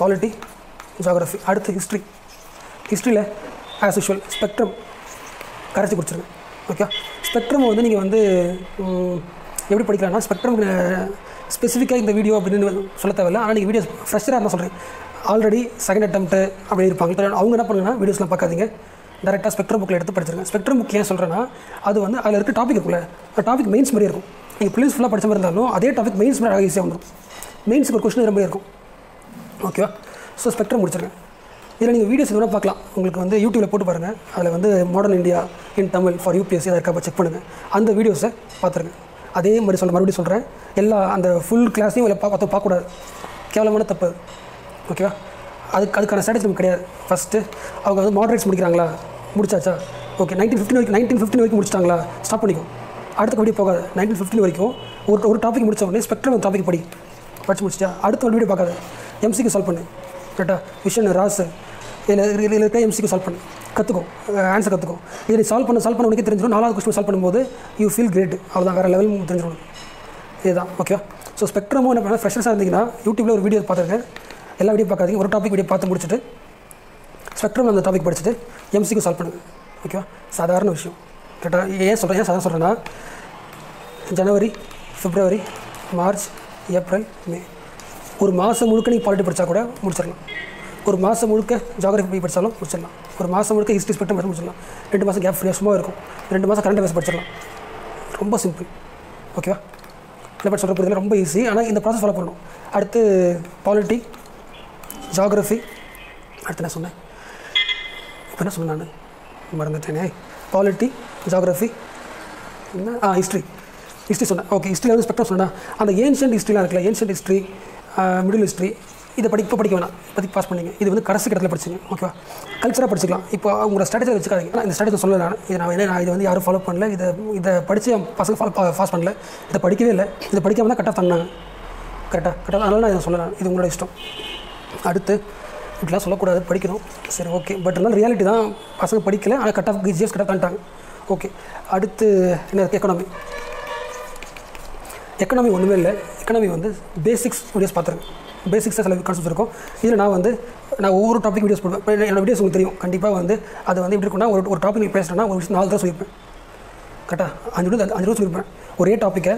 Speaker 1: பாலிட்டி ஜாகிரஃபி அடுத்து ஹிஸ்ட்ரி ஹிஸ்ட்ரியில் ஆஸ் யூஷுவல் ஸ்பெக்ட்ரம் கரைச்சி குடிச்சிருங்க. ஓகே ஸ்பெக்ட்ரம் வந்து நீங்கள் வந்து எப்படி படிக்கலாம்னா ஸ்பெக்ட்ரம் ஸ்பெசிஃபிக்காக இந்த வீடியோ அப்படின்னு சொல்ல தேவையில்ல. ஆனால் நீங்கள் வீடியோஸ் ஃப்ரெஷராக இருந்தால் சொல்கிறேன் ஆல்ரெடி செகண்ட் அட்டம்ப்ட்டு அப்படி இருப்பாங்க. அவங்க என்ன பண்ணுங்கன்னா வீடியோஸ்லாம் பார்க்காதீங்க. டேரெக்டாக ஸ்பெக்ட்ரம் புக்கில் எடுத்து படிச்சிருங்க. ஸ்பெக்ட்ரம் புக் ஏன் சொல்கிறேன்னா அது வந்து அதில் இருக்க டாபிக் இருக்குல்ல டாபிக் மெயின்ஸ் மாதிரி இருக்கும். நீங்கள் ப்ளீஸ் ஃபுல்லாக படிச்ச மாதிரி இருந்தாலும் அதே டாபிக் மெயின்ஸ் மாதிரி ஈஸியாக வந்துடும் மெயின்ஸுக்கு ஒரு கொஸ்டின் ரொம்ப இருக்கும். ஓகேவா ஸோ ஸ்பெக்ட்ரம் முடிச்சிருக்கேன் இதில் நீங்கள் வீடியோஸ் கூட பார்க்கலாம். உங்களுக்கு வந்து யூடியூப்பில் போட்டு பாருங்கள் அதில் வந்து modern India in Tamil for UPSC அதை இருக்கா செக் பண்ணுங்கள் அந்த வீடியோஸை பார்த்துருங்க. அதே மாதிரி சொல்ல மறுபடியும் சொல்கிறேன் எல்லா அந்த ஃபுல் கிளாஸையும் இல்லை பார்த்து பார்க்கக்கூடாது. கேவலமான தப்பு. ஓகேவா அதுக்கு அதுக்கான ஸ்ட்ராட்டஜி நமக்கு கிடையாது. ஃபஸ்ட்டு அவங்க வந்து மாடரேட்ஸ் முடிக்கிறாங்களா? முடிச்சாச்சா? ஓகே நைன்டீன் ஃபிஃப்டின் வரைக்கும் நைன்டீன் ஃபிஃப்டின் வரைக்கும் முடிச்சிட்டாங்களா? ஸ்டாப் பண்ணிக்கும் அடுத்த கபடி போகாது. நைன்டீன் ஃபிஃப்டின் வரைக்கும் ஒரு ஒரு டாபிக் முடிச்ச உடனே ஸ்பெக்ட்ரம் டாபிக் படி. படிச்சு முடிச்சிட்டா அடுத்த ஒரு வீடியோ பார்க்காது. எம்சிக்கு சால்வ் பண்ணு. கரெக்டா விஷன் ராஸ். இதில் இதில் இருக்க எம்சிக்கு சால்வ் பண்ணு. கற்றுக்கோ ஆன்சர் கற்றுக்கும் இதை சால்வ் பண்ண சால்வ் பண்ண உனக்கே தெரிஞ்சிடும். நாலாவது கொஸ்டின் சால்வ் பண்ணும்போது யூ ஃபீல் கிரேட் அவ்வளோதான் வேறு லெவல் தெரிஞ்சிடும் இதுதான் ஓகேவா ஸோ ஸ்பெக்ட்ரமும் என்ன பண்ணால் ஃப்ரெஷ்னஸாக இருந்தீங்கன்னா யூடியூப்பில் ஒரு வீடியோ பார்த்துருக்கேன். எல்லா வீடியோ பார்க்காதீங்க. ஒரு டாபிக் வீடியோ பார்த்து முடிச்சுட்டு ஸ்பெக்ட்ரம் அந்த டாபிக் படிச்சுட்டு எம்சிக்கு சால்வ் பண்ணுங்க. ஓகேவா சாதாரண விஷயம். கரெக்டாக ஏன் சொல்கிறேன் ஏன் சாதாரண சொல்கிறேன்னா ஜனவரி பிப்ரவரி மார்ச் ஏப்ரல் மே ஒரு மாதம் முழுக்க நீங்கள் பாலிட்டி படித்தா கூட முடிச்சிடலாம். ஒரு மாதம் முழுக்க ஜாகிரபி படித்தாலும் முடிச்சிடலாம். ஒரு மாதம் முழுக்க ஹிஸ்ட்ரி ஸ்பெக்ட்ரம் படிச்சு முடிச்சிடலாம். ரெண்டு மாதம் கேப் ஃப்ரீயாக சும்மா இருக்கும். ரெண்டு மாதம் கரண்ட் அஃபேர்ஸ் படிச்சிடலாம். ரொம்ப சிம்பிள் ஓகேவா லெவல் பட் சொல்கிற புரியுதுல ரொம்ப ஈஸி ஆனால் இந்த ப்ராசஸ் ஃபாலோ பண்ணணும். அடுத்து பாலிட்டி ஜாகிரஃபி அடுத்து நான் சொன்னேன். இப்போ என்ன சொன்னேன் நான்? மறந்துட்டேனே. பாலிட்டி ஜாகிரஃபி என்ன? ஆ ஹிஸ்ட்ரி ஹிஸ்ட்ரி சொன்னேன். ஓகே ஹிஸ்ட்ரியில் வந்து ஸ்பெக்ட்ரம் சொன்னேன்? அந்த ஏன்ஷியன்ட் ஹிஸ்ட்ரிலாம் இருக்குல்ல ஏன்ஷியன்ட் ஹிஸ்ட்ரி மிடில் ஹிஸ்ட்ரி இதை படி இப்போ படிக்க வேணாம். இப்போதைக்கு பாஸ் பண்ணீங்க. இது வந்து கடைசி கட்டத்தில் படிச்சிங்க. ஓகேவா கல்ச்சராக படிச்சிக்கலாம். இப்போ உங்களோட ஸ்ட்ராட்டஜி வச்சுக்காதீங்க. நான் இந்த ஸ்ட்ராட்டஜி சொல்லல நான். இது நான் என்ன நான் இதை வந்து யாரும் ஃபாலோ பண்ணல. இதை இதை படித்து என் பசங்க ஃபாலோ பாஸ் பண்ணல. இதை படிக்கவே இல்லை. இதை படிக்காமல் தான் கரெக்டாக தந்தாங்க. கரெக்டாக கரெக்டாக அதனால் நான் இதை சொல்லலாம் இது உங்களோட இஷ்டம். அடுத்து இப்படிலாம் சொல்லக்கூடாது. படிக்கணும். சரி ஓகே பட் இருந்தாலும் ரியாலிட்டி தான். பசங்க படிக்கல. ஆனால் கட் ஆஃப் ஜிஎஸ் கரெக்டாக தந்துட்டாங்க. ஓகே அடுத்து என்ன எக்கனாமி எக்கனாமி ஒன்றுமே இல்லை. எக்கனாமி வந்து பேசிக்ஸ் ஸ்டூடியோஸ் பார்த்துருக்கேன் பேசிக்ஸாக சில கான்செப்ட் இருக்கும். இதில் நான் வந்து நான் ஒவ்வொரு டாபிக் வீடியோஸ் போடுவேன். என்னோட வீடியோஸ் உங்களுக்கு தெரியும். கண்டிப்பாக வந்து அது வந்து எப்படி இருக்குன்னா ஒரு ஒரு டாபிக் பேசுகிறேன்னா ஒரு விஷயம் நாலு தான் சொல்லியிருப்பேன் கரெக்டாக அஞ்சு ரூபா அஞ்சு ரூபா சொல்லியிருப்பேன் ஒரே டாப்பிக்கை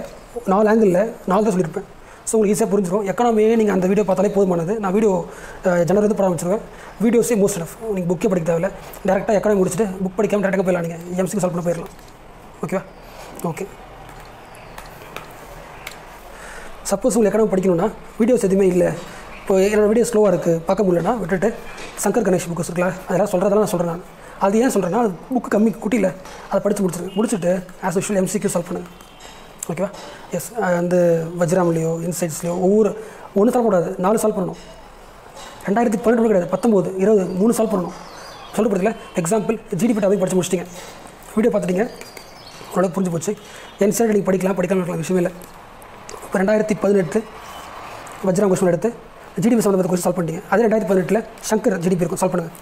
Speaker 1: நாலு ஆங்கிளில் நாலு தான் சொல்லியிருப்பேன் ஸோ உங்களுக்கு ஈஸியாக புரிஞ்சிடும் எக்கனாமியே நீங்கள் அந்த வீடியோ பார்த்தாலே போதுமானது. நான் வீடியோ ஜெனரல் வந்து ஆரம்பிச்சிருவேன் வீடியோஸே மோஸ்ட் ஆஃப் நீங்கள் புக்கே படிக்க தேவையில்ல. டேரெக்டாக எக்கனாமி முடிச்சுட்டு புக் படிக்காமல் டேரெக்டாக போயிடலாம் நீங்கள் எம்சிக்கு சால்வ் பண்ண போயிடலாம். ஓகேவா ஓகே சப்போஸ் உங்களுக்கு எக்கனாமி படிக்கணும்னா வீடியோஸ் எதுவுமே இல்லை. இப்போ என்னோடய வீடியோ ஸ்லோவாக இருக்குது பார்க்க முடியலன்னா விட்டுட்டு சங்கர் கணேஷ் புக்ஸ் இருக்குல்ல அதெல்லாம் சொல்கிறதெல்லாம் நான் சொல்கிறேன் நான். அது ஏன் சொல்கிறேன்னா அது புக்கு கம்மி குட்டியில். அதை படித்து முடிச்சிருங்க முடிச்சுட்டு ஆஸ் யூஷுவல் எம்சிக்யூ சால்வ் பண்ணுங்கள் ஓகேவா எஸ் வந்து வஜ்ராம்லேயோ இன்சைட்ஸ்லையோ ஒவ்வொரு ஒன்று சால்வ் பண்ணக்கூடாது நாலு சால்வ் பண்ணணும். ரெண்டாயிரத்தி பன்னெண்டு கிடையாது பத்தொம்போது இருபது மூணு சால்வ் பண்ணணும். சொல்ல போகிறதுல எக்ஸாம்பிள் ஜிடிபி டாபிக் படித்து முடிச்சிட்டிங்க. வீடியோ பார்த்துட்டீங்க. ஓரளவுக்கு புரிஞ்சு போச்சு. என்சைட் நீங்கள் படிக்கலாம் படிக்கலாம் இருக்கலாம் விஷயமே இல்லை. இப்போ ரெண்டாயிரத்தி பதினெட்டு வஜ்ரா கொஸ்டின் எடுத்து ஜிடிபி சம்மந்தப்பட்ட கொஸ்டின் சால்வ் பண்ணிட்டீங்க. அதே ரெண்டாயிரத்தி பதினெட்டில் சங்கர் ஜிடிபி இருக்கும். சால்வ் பண்ணுங்கள்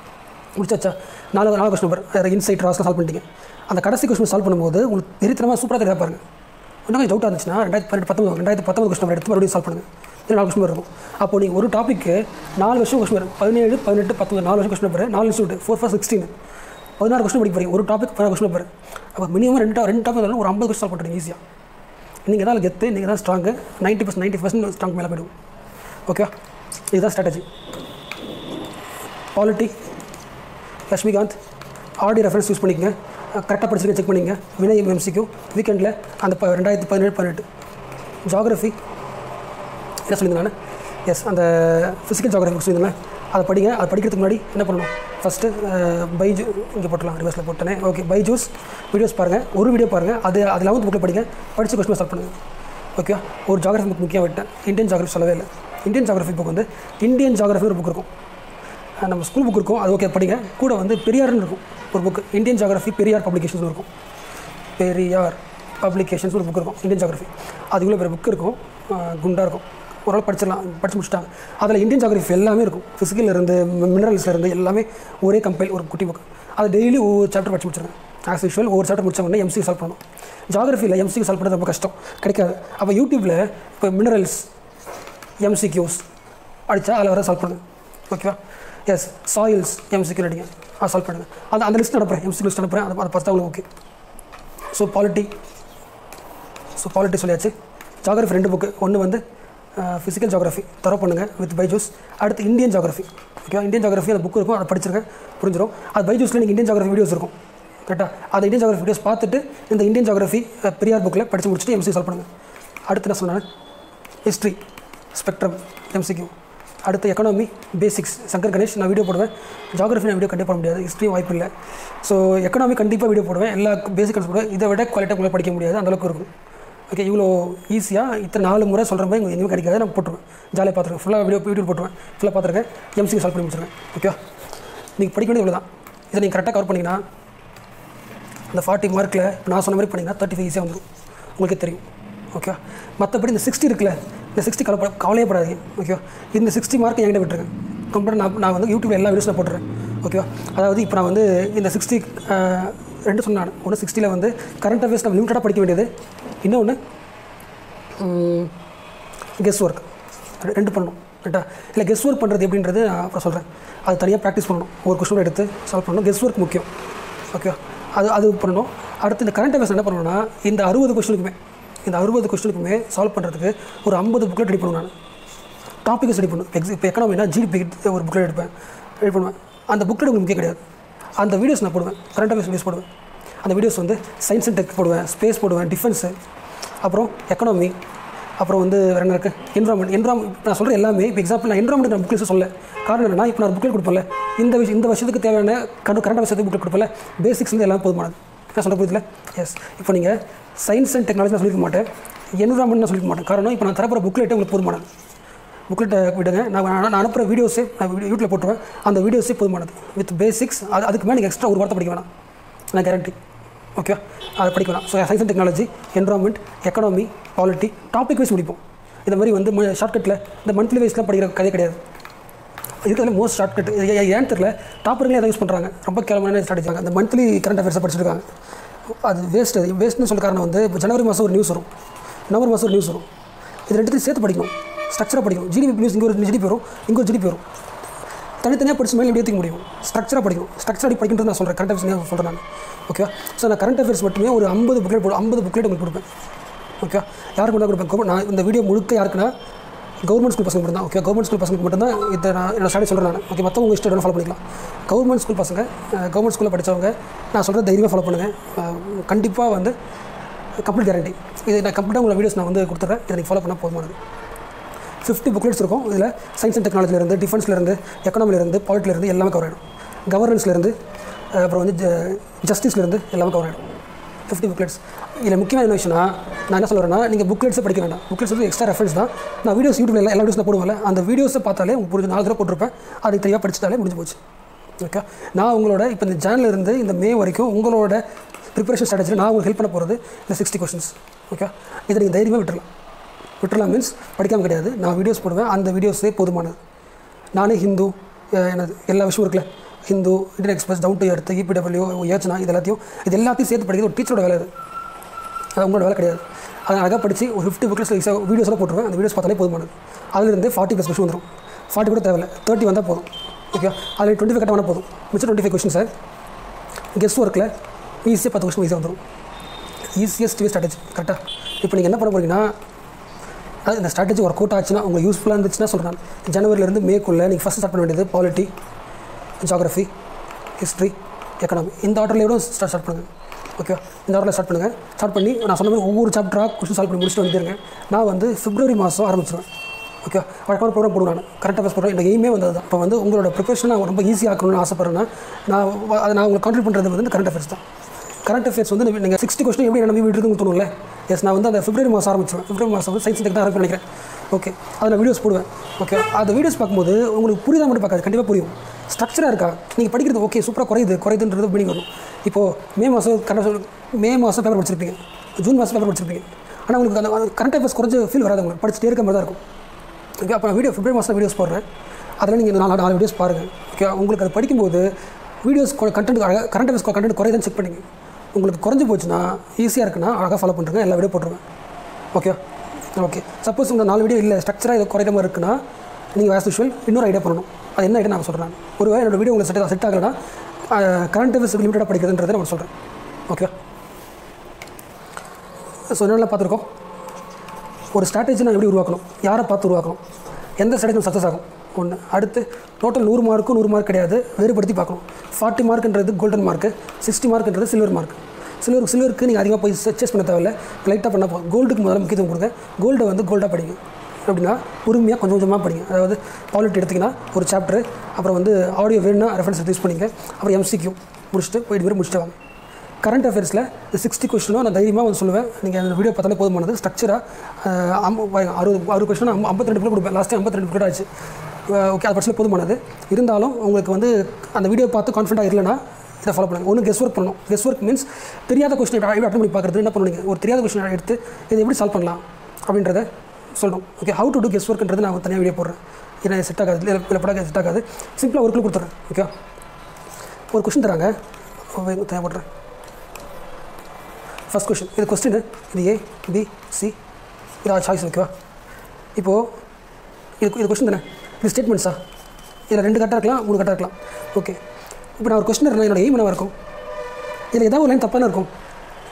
Speaker 1: முடிச்சாச்சா? நாலு நாலு கொஸ்டின் நம்பர் இன்சைட் ராஸ்க்கு சால்வ் பண்ணிட்டீங்க. அந்த கடைசி கொஸ்டின் சால்வ் பண்ணும்போது உங்களுக்கு வெறித்தனமாக சூப்பராக தெரியா பாருங்க. இன்னும் கொஞ்சம் டவுட்டாக இருந்துச்சுன்னா ரெண்டாயிரத்தி பன்னெண்டு பத்தொம்பது ரெண்டாயிரத்தி பத்தொம்பது கொஸ்டின் எடுத்து மறுபடியும் சால்வ் பண்ணுங்கள் இது நாலு கொஸ்டின் இருக்கும். அப்போ நீங்கள் ஒரு டாப்பிக்கு நாலு வருஷம் கொஸ்டின் வரும் பதினேழு பதினெட்டு பத்தொம்பது நாலு வருஷம் கொஸ்டின் நம்பர் நாலு இன்ஸ்டியூட் ஃபோர் ஃபோர் சிக்ஸ்டீன் பதினாறு கொஸ்டின் படிக்க போகிறீங்க ஒரு டாபிக் பதினாறு கொஸ்டின் பேர் அப்போ மினிமம் ரெண்டு ரெண்டு டாபிக் ஒரு ஐம்பது கொஸ்டின் சால்வ் பண்ணுறீங்க ஈஸியாக நீங்கள் தான் கெத்து நீங்கள் தான் strong ninety percent ninety percent strong மேலே போயிடுவோம் ஓகேவா இதுதான் ஸ்ட்ராட்டஜி பாலிட்டி லக்ஷ்மிகாந்த் ஆடி ரெஃபரன்ஸ் யூஸ் பண்ணிக்கங்க. கரெக்டாக படிச்சுக்க செக் பண்ணிங்க வினய் எம்எம்சிக்கும் வீக்கெண்டில் அந்த ப ரெண்டாயிரத்தி பதினேழு பதினெட்டு. ஜாகிரஃபி என்ன சொல்லியிருந்தேன் நான்? எஸ் அந்த ஃபிசிக்கல் ஜாகிரஃபி சொல்லியிருந்தேன் அதை படிங்க. அதை படிக்கிறதுக்கு முன்னாடி என்ன பண்ணணும்? ஃபஸ்ட்டு பைஜூ இங்கே போட்டலாம் ரிவர்ஸில் போட்டேனே ஓகே பைஜூஸ் வீடியோஸ் பாருங்கள் ஒரு வீடியோ பாருங்கள் அது அது லெவன்த் புக்கில் படிங்க. படித்து கொஸ்டின் சால்வ் பண்ணுங்கள் ஓகே ஒரு ஜாகிரஃபி புக் முக்கியம் விட்டேன். இந்தியன் ஜாகிரஃபி சொல்லவே இல்லை. இந்தியன் ஜாகிரஃபி புக் வந்து இந்தியன் ஜாகிரஃபி ஒரு புக் இருக்கும். நம்ம ஸ்கூல் புக் இருக்கும். அது ஓகே படிங்க. கூட வந்து பெரியார்னு இருக்கும் ஒரு book Indian geography Periyar publications இருக்கும். பெரியார் பப்ளிகேஷன்ஸ் ஒரு புக் இருக்கும். இந்தியன் ஜாகிரஃபி அதுக்குள்ளே பெரிய புக் இருக்கும். குண்டாக இருக்கும். ஓரளவு படிச்சிடலாம் படித்து முடிச்சிட்டாங்க. அதில் இந்தியன் ஜாகிரஃபி எல்லாமே இருக்கும். ஃபிசிக்கல் இருந்து மினரல்ஸில் இருந்து எல்லாமே ஒரே கம்பைல் ஒரு குட்டி புக் அது டெய்லி ஒவ்வொரு சாப்டர் படிச்சு முடிச்சிருங்க. ஆஸ் யூஷுவல் ஒவ்வொரு சாப்டர் முடிச்ச உடனே எம்சிக்கு சால்வ் பண்ணணும். ஜாகிரஃபியில் எம்சிக்கு சால்வ் பண்ணுறது ரொம்ப கஷ்டம். கிடைக்காது. அப்போ யூடியூப்பில் இப்போ மினரல்ஸ் எம்சிக்யூஸ் அடித்தா அதில் வர சால்வ் பண்ணுங்க. ஓகேவா எஸ் சாயில்ஸ் எம்சிக்யூ அடிங்க அதை சால்வ் பண்ணுங்கள் அந்த அந்த லிஸ்ட் அனுப்புகிறேன் எம்சி லிஸ்ட் அனுப்புகிறேன் அதை அதை பார்த்தா உங்களுக்கு okay so polity so polity சொல்லியாச்சு. ஜாகிரஃபி ரெண்டு புக்கு ஒன்று வந்து ஃபிசிக்கல் ஜாகிரஃபி தரோ பண்ணுங்கள் வித் பைஜூஸ் அடுத்து இந்தியன் ஜாகிரஃபி ஓகேவா இந்தியன் ஜாகிரஃபி அந்த புக் இருக்கும். அதை படிச்சிருக்கேன் புரிஞ்சிடும் அது பைஜூஸில் நீங்கள் இந்தியன் ஜாகிரஃபி வீடியோஸ் இருக்கும். கரெக்டாக அந்த இந்தியன் ஜாகிரஃபி வீடியோஸ் பார்த்துட்டு இந்த இந்தியன் ஜாகிரஃபி பெரியார் புக்கில் படித்து முடிச்சுட்டு எம்சி சால்வ் பண்ணுங்கள் அடுத்து என்ன சொன்னேன். ஹிஸ்ட்ரி ஸ்பெக்ட்ரம் எம்சிக்யூ அடுத்து எக்கனாமி பேசிக்ஸ் சங்கர் கணேஷ் நான் வீடியோ போடுவேன். ஜாகிரஃபி நான் வீடியோ கண்டிப்பாக போட முடியாது. ஹிஸ்ட்ரி வாய்ப்பு இல்லை. ஸோ எக்கனாமி கண்டிப்பாக வீடியோ போடுவேன். எல்லா பேசிக் போடுவேன் இதை விட குவாலிட்டியாக உங்களால் படிக்க முடியாது. அந்தளவுக்கு இருக்கும். ஓகே இவ்வளோ ஈஸியாக இத்தனை நாலு முறை சொல்கிற மாதிரி உங்களுக்கு எங்கேயும் கிடைக்காது. நான் போட்டுருவேன். ஜாலியாக பார்த்துருக்கேன் ஃபுல்லாக வீடியோ யூடியூப் போட்டுருவேன். ஃபுல்லாக பார்த்துருக்கேன் எம்சிக்கு சால்வ் பண்ணி முடிச்சிருக்கேன் ஓகே நீங்கள் படிக்க வேண்டியது இவ்வளோ தான் இதை நீங்கள் கரெக்டாக கவர் பண்ணிங்கன்னா அந்த ஃபார்ட்டி மார்க்கில் இப்போ நான் சொன்ன மாதிரி பண்ணிங்கன்னா தேர்ட்டி ஃபைவ் ஈஸியாக வந்துடும் உங்களுக்கே தெரியும். ஓகே மற்றபடி இந்த சிக்ஸ்டி இருக்குல்ல இந்த சிக்ஸ்டி கவலை கவலையே படாதீங்க. ஓகே இந்த சிக்ஸ்டி மார்க் என்கிட்ட விட்டுருக்கேன் கம்ப்யூட்டர் நான் நான் வந்து யூடியூப்ல எல்லா வீடியோஸில் போட்டுறேன். ஓகேவா அதாவது இப்போ நான் வந்து இந்த சிக்ஸ்டி ரெண்டு சொன்னான் ஒன்று சிக்ஸ்டியில் வந்து கரண்ட் அஃபேர்ஸ் நம்ம லிமிட்டடாக படிக்க வேண்டியது. இன்னொன்று கெஸ் ஒர்க் ரெண்டு பண்ணணும் ரைட்டா இல்லை கெஸ் ஒர்க் பண்ணுறது எப்படின்றது நான் அப்புறம் சொல்கிறேன் அது தனியாக ப்ராக்டிஸ் பண்ணணும். ஒரு கொஸ்டின் எடுத்து சால்வ் பண்ணணும். கெஸ் ஒர்க் முக்கியம் ஓகே அது அது பண்ணணும். அடுத்து இந்த கரண்ட் அஃபேர்ஸ் என்ன பண்ணணும்னா இந்த அறுபது கொஸ்டினுக்குமே இந்த அறுபது கொஸ்டினுக்குமே சால்வ் பண்ணுறதுக்கு ஒரு ஐம்பது புக்கில் ரெடி பண்ணுவேன் நான். டாப்பிக்கை ஸ்டடி பண்ணுவேன் எக்ஸ் இப்போ எக்கனாமினா ஜிடிபி ஒரு புக்கில் எடுப்பேன். ரெடி பண்ணுவேன். அந்த புக்கில் உங்களுக்கு முக்கியம் கிடையாது. அந்த வீடியோஸ் நான் போடுவேன். கரண்ட் அஃபேர்ஸ் வீடியோஸ் போடுவேன். அந்த வீடியோஸ் வந்து சயின்ஸ் அண்ட் டெக் போடுவேன் ஸ்பேஸ் போடுவேன் டிஃபென்ஸு அப்புறம் எக்கனாமி அப்புறம் வந்து வேறு என்ன இருக்குது என்வரான்மெண்ட் என்வரான் நான் சொல்கிற எல்லாமே இப்போ எக்ஸாம்பிள் நான் என்வரான்மெண்ட் நான் புக்கில் சொல்ல. காரணம் என்னன்னா இப்போ நான் புக்கில் கொடுப்பல இந்த விஷயம் இந்த வருஷத்துக்கு தேவையான கண்டு கரண்ட் விஷயத்துக்கு புக்கில் கொடுப்பல பேசிக்ஸ் வந்து எல்லாம் போதுமானது. நான் சொல்ல புரியல எஸ் இப்போ நீங்கள் சயின்ஸ் அண்ட் டெக்னாலஜி நான் சொல்லிக்க மாட்டேன். என்வரான்மெண்ட் நான் சொல்லிக்க மாட்டேன். காரணம் இப்போ நான் தரப்புற புக்லெட்டே உங்களுக்கு போதுமானது. புக்லெட்டை விடுங்க. நான் நான் அனுப்புகிற வீடியோஸே நான் வீடியோ யூடியூப்ல போட்டுருவேன். அந்த வீடியோஸே போதுமானது. வித் பேசிக்ஸ் அது அதுக்கு மேலே நீங்கள் எக்ஸ்ட்ரா ஒரு வார்த்தை படிக்க வேணாம். நான் கேரண்டி ஓகே அதை படிக்கலாம். So science and technology environment economy polity topic wise முடிப்போம். இந்த மாதிரி வந்து ஷார்ட்கட்டில் இந்த மந்த்லி வைஸ்லாம் படிக்கிற கதை கிடையாது. இருக்கிறதுல மோஸ்ட் ஷார்ட்கட் ஏன் தெரியல. டாப்பர்களே அதை யூஸ் பண்ணுறாங்க ரொம்ப கேவலமான ஸ்ட்ராட்டஜி அந்த மந்த்லி கரண்ட் அஃபேர்ஸை படிச்சிருக்காங்க. அது வேஸ்ட் அது வேஸ்ட்னு சொல்ல காரணம் வந்து இப்போ ஜனவரி மாதம் ஒரு நியூஸ் வரும். நவம்பர் மாதம் ஒரு நியூஸ் வரும். இது ரெண்டுத்தையும் சேர்த்து படிக்கணும். ஸ்ட்ரக்சராக படிக்கணும். ஜிடிபி நியூஸ் இங்கே ஒரு ஜிடிபி வரும். இங்கே ஒரு ஜிடிபி வரும். தனித்தனியாக படிச்சு மேலே எப்படி ஏற்றிக்க முடியும்? ஸ்ட்ரக்சராக படிக்கும் ஸ்ட்ரக்சராக படிக்கின்றது நான் சொல்கிறேன் கரண்ட் அஃபேர்ஸ் சொல்கிறேன் நான். ஓகே ஸோ நான் கரண்ட் அஃபேர்ஸ் மட்டுமே ஒரு ஐம்பது புக்லெட் போடு ஐம்பது புக்லெட் உங்களுக்கு கொடுப்பேன். ஓகே யாருக்கு மட்டும் கொடுப்பேன். நான் இந்த வீடியோ முழுக்க யாருக்குன்னா கவர்மெண்ட் ஸ்கூல் பசங்க மட்டும் தான் ஓகே கவர்மெண்ட் ஸ்கூல் பசங்களுக்கு மட்டும் தான் இதை நான் என்னோட ஸ்டடி சொல்கிறேன் நான். ஓகே மற்றவங்க இஷ்டம் ஃபாலோ பண்ணிக்கலாம். கவர்மெண்ட் ஸ்கூல் பசங்க கவர்மெண்ட் ஸ்கூலில் படித்தவங்க நான் சொல்கிற தைரியமாக ஃபாலோ பண்ணுங்கள் கண்டிப்பாக வந்து கம்ப்ளீட் கேரண்டி இது நான் கம்ப்ளீட்டாக உங்களை வீடியோஸ் நான் வந்து கொடுத்துட்றேன். இதை நீங்கள் ஃபாலோ பண்ணால் போதுமானது. ஃபிஃப்டி புக்லெட்ஸ் இருக்கும். இதில் சயின்ஸ் அண்ட் டெக்னாலஜிலேருந்து டிஃபென்ஸ்லேருந்து எக்கனாமிலேருந்து பாலிட்டிலேருந்து எல்லாமே கவர் ஆகிடும் கவர்னன்ஸ்லேருந்து அப்புறம் வந்து ஜஸ்டிஸ்லேருந்து எல்லாமே கவர் ஆகிடும் ஃபிஃப்டி புக்லெட்ஸ் இதில் முக்கியமான என்ன விஷயம்னா நான் என்ன சொல்கிறேன்னா நீங்கள் புக்லெட்ஸை படிக்க வேண்டாம். புக்லெட்ஸ் வந்து எக்ஸ்ட்ரா ரெஃபரன்ஸ் தான். நான் வீடியோஸ் யூடியூப்ல எல்லா வீடியோஸ் போடுவேன்ல அந்த வீடியோஸை பார்த்தாலே உங்களுக்கு புரிஞ்சு நாலு தடவை போட்டிருப்பேன். அது தெளிவாக படிச்சிட்டாலே முடிஞ்சு போச்சு. ஓகே நான் உங்களோட இப்போ இந்த ஜேனல் இருந்து இந்த மே வரைக்கும் உங்களோட ப்ரிப்பரேஷன் ஸ்ட்ராட்டஜியில் நான் உங்களுக்கு ஹெல்ப் பண்ண போகிறது இந்த சிக்ஸ்டி கொஸ்டின்ஸ் ஓகே இதை நீங்கள் தைரியமாக விட்டுறலாம். விட்டுலாம் மீன்ஸ் படிக்காமல் கிடையாது. நான் வீடியோஸ் போடுவேன். அந்த வீடியோஸே போதுமானது நானே ஹிந்து எனது எல்லா விஷயம் இருக்குல்ல. Hindu Indian Express Down To எடுத்து இபிடபிள்யூ யோஜனா இது எல்லாத்தையும் இது எல்லாத்தையும் சேர்த்து படிக்கிறது ஒரு டீச்சரோட வேலை அது. அது உங்களோட வேலை கிடையாது. அதை அழகாக படித்து ஒரு ஃபிஃப்டி புக்ஸ் வீடியோஸ்லாம் போட்டுருவேன். அந்த வீடியோஸ் பார்த்தாலே போதுமானது. அதுலேருந்து ஃபார்ட்டி ப்ளஸ் கொஸ்டின் வந்துடும் ஃபார்ட்டி கூட தேவையில்ல. தேர்ட்டி வந்தால் போதும். ஓகே அதில் டுவெண்ட்டி ஃபைவ் கட்ட வேணால் போதும். மிச்சம் twenty five question sir guess ஒர்க்கில் ஈஸியாக பத்து கொஸ்டின் ஈஸியாக வந்துடும் ஈஸியஸ்ட் ஸ்ட்ராட்டஜி கரெக்டாக இப்போ நீங்கள் என்ன பண்ண போகிறீங்கன்னா அதாவது இந்த ஸ்ட்ராட்டஜி ஒர்க் அவுட் ஆச்சுன்னா உங்களுக்கு யூஸ்ஃபுல்லாக இருந்துச்சுன்னா சொல்கிறேன் ஜனவரிலேருந்து மேக்குள்ளே நீங்கள் ஃபஸ்ட் ஸ்டார்ட் பண்ண வேண்டியது பாலிட்டி ஜாகிரஃபி ஹிஸ்ட்ரி எக்கனாமி இந்த ஆர்டரில் ஸ்டார்ட் ஸ்டார்ட் பண்ணுங்கள் ஓகே இந்த ஆர்டரில் ஸ்டார்ட் பண்ணுங்கள் ஸ்டார்ட் பண்ணி நான் சொன்ன மாதிரி ஒவ்வொரு சாப்டராக கொஸ்டின் சால்வ் பண்ணி முடிச்சுட்டு வந்துருங்க நான் வந்து பிப்ரவரி மாதம் ஆரம்பிச்சிருவேன். ஓகே வழக்கமான ப்ரோக்ராம் போடுவேன் நான். கரண்ட் அஃபேர்ஸ் ப்ரோக்ராம் எனக்கு எய்மே வந்தது தான். இப்போ வந்து உங்களோட ப்ரிப்பரேஷன் நான் ரொம்ப ஈஸியாக ஆக்கணும்னு ஆசைப்பட்றேன்னா நான் அதை நான் உங்களுக்கு கான்ட்ரிபியூட் பண்ணுறது வந்து கரண்ட் அஃபேர்ஸ் தான். கரண்ட் அஃபேர்ஸ் வந்து நீங்கள் சிக்ஸ்டி கொஸ்டின் எப்படி நம்பி வீட்டுக்கு தோணுங்களே எஸ் நான் வந்து அந்த ஃபிப்ரவரி மாதம் ஆரம்பிச்சுவேன் ஃபிப்ரவரி மாதம் வந்து சயின்ஸ் தான் ஆரம்பிச்சு நினைக்கிறேன் ஓகே அதில் வீடியோஸ் போடுவேன். ஓகே அந்த வீடியோஸ் பார்க்கும்போது உங்களுக்கு புரியுதா மட்டும் பார்க்காது. கண்டிப்பாக புரியும். ஸ்ட்ரக்சராக இருக்கா? நீங்கள் படிக்கிறது ஓகே சூப்பராக குறையுது. குறையுதுன்றது மீனிங் வரும்? இப்போது மே மாதம் கரெக்டாக மே மாதம் பேப்பர் படிச்சிருப்பீங்க. ஜூன் மாதம் பேப்பர் படிச்சிருப்பீங்க. ஆனால் உங்களுக்கு அந்த கரண்ட் அஃபேர்ஸ் குறைஞ்ச ஃபீல் வராது உங்களுக்கு. படிச்சுட்டே இருக்க மாதிரி தான் இருக்கும். ஓகே அப்போ நான் வீடியோ ஃபிப்ரவரி மாதம் வீடியோஸ் போடுறேன். அதில் நீங்கள் இந்த நாலு நாலு வீடியோஸ் பாருங்கள் ஓகே உங்களுக்கு அது படிக்கும்போது videos content current affairs content குறையுதுன்னு check பண்ணுங்கள் உங்களுக்கு குறைஞ்சி போச்சுன்னா ஈஸியாக இருக்குன்னா அழகாக ஃபாலோ பண்ணுறேங்க எல்லா வீடியோ போட்டுருவேன். ஓகே ஓகே சப்போஸ் உங்கள் நாலு வீடியோ இல்லை ஸ்ட்ரக்சராக இது குறையிற மாதிரி இருக்குன்னா நீங்கள் வேஸ் யூஷுவல் இன்னொரு ஐடியா பண்ணணும். அது என்ன ஐடியா நான் சொல்கிறேன் ஒரு ஒருவேளை என்னோட வீடியோ உங்களுக்கு செட் செட் ஆகலைன்னா கரண்ட் அஃபேர்ஸ் லிமிட்டடாக படிக்கிறதுன்றதை நான் சொல்கிறேன் ஓகே ஸோ என்னெல்லாம் பார்த்துருக்கோம்? ஒரு ஸ்ட்ராட்டஜி நான் எப்படி உருவாக்கணும்? யாரை பார்த்து உருவாக்கணும்? எந்த ஸ்ட்ராட்டஜி சக்ஸஸ் ஆகும்? ஒன்று அடுத்து டோட்டல் நூறு மார்க்கும் நூறு மார்க் கிடையாது. வேறுபடுத்தி பார்க்கணும். ஃபார்ட்டி மார்க்ன்றது கோல்டன் மார்க்கு சிக்ஸ்டி மார்க்ன்றது சில்வர் மார்க் சில்வர் சில்வருக்கு நீங்கள் அதிகமாக போய் சர்ச்சஸ் பண்ண தேவையில்ல. லைட்டாக பண்ண போதும். கோல்டுக்கு முதல்ல முக்கியத்துவம் கொடுங்க. கோல்டை வந்து கோல்டாக படிங்க. அப்படின்னா பொறுமையாக கொஞ்சம் கொஞ்சமாக படிங்க. அதாவது பாலிட்டி எடுத்திங்கன்னா ஒரு சாப்டர் அப்புறம் வந்து ஆடியோ வேணும்னா ரெஃபரன்ஸ் யூஸ் பண்ணிங்க அப்புறம் எம்சிக்யூ முடிச்சுட்டு போயிட்டு வரை முடிச்சுட்டு வாங்க. கரண்ட் அஃபேர்ஸில் இந்த சிக்ஸ்டி கொஸ்டினும் நான் தைரியமாக வந்து சொல்லுவேன். நீங்கள் அந்த வீடியோ பார்த்தாலே போதுமானது. ஸ்ட்ரக்சராக அறுபது அறுபது கொஸ்டின் ஐம்பத்தி ரெண்டு கொடுப்பேன். லாஸ்ட்டு ஐம்பத்தி ரெண்டு ஆச்சு. ஓகே அது பட்சத்தில் போதுமானது இருந்தாலும் உங்களுக்கு வந்து அந்த வீடியோ பார்த்து கான்ஃபிடண்ட்டாக இல்லைன்னா இதை ஃபாலோ பண்ணுங்கள் ஒன்று கெஸ் ஒர்க் பண்ணணும். கெஸ் ஒர்க் மீன்ஸ் தெரியாத கொஸ்டின் எப்படி அட்டன் பண்ணி பார்க்குறது என்ன பண்ணுவீங்க? ஒரு தெரியாத கொஸ்டின் எடுத்து இதை எப்படி சால்வ் பண்ணலாம்? அப்படின்றத சொல்லணும் okay how to do guess ஒர்க்ன்றது நான் தனியாக வீடியோ போடுறேன். ஏன்னா செட் ஆகாது. இல்லை இல்லை படாக செட் ஆகாது. சிம்பிளாக ஒர்க்கில் கிலோ கொடுத்துட்றேன். ஓகே ஒரு கொஸ்டின் தராங்க. தேவைப்படுறேன் ஃபஸ்ட் கொஸ்டின் இது கொஸ்டின் இது. ஏ பி சி இது சாய்ஸ் ஓகேவா இப்போது இது இது கொஸ்டின் தானே? இது ஸ்டேட்மெண்ட்ஸா இதில் ரெண்டு கரெக்டாக இருக்கலாம் மூணு கரெக்டாக இருக்கலாம். ஓகே இப்போ நான் ஒரு கொஸ்டின் இருந்தால் என்னோட எய்ம் இருக்கும்? இதில் ஏதாவது ஒரு லைன் தப்பான இருக்கும்.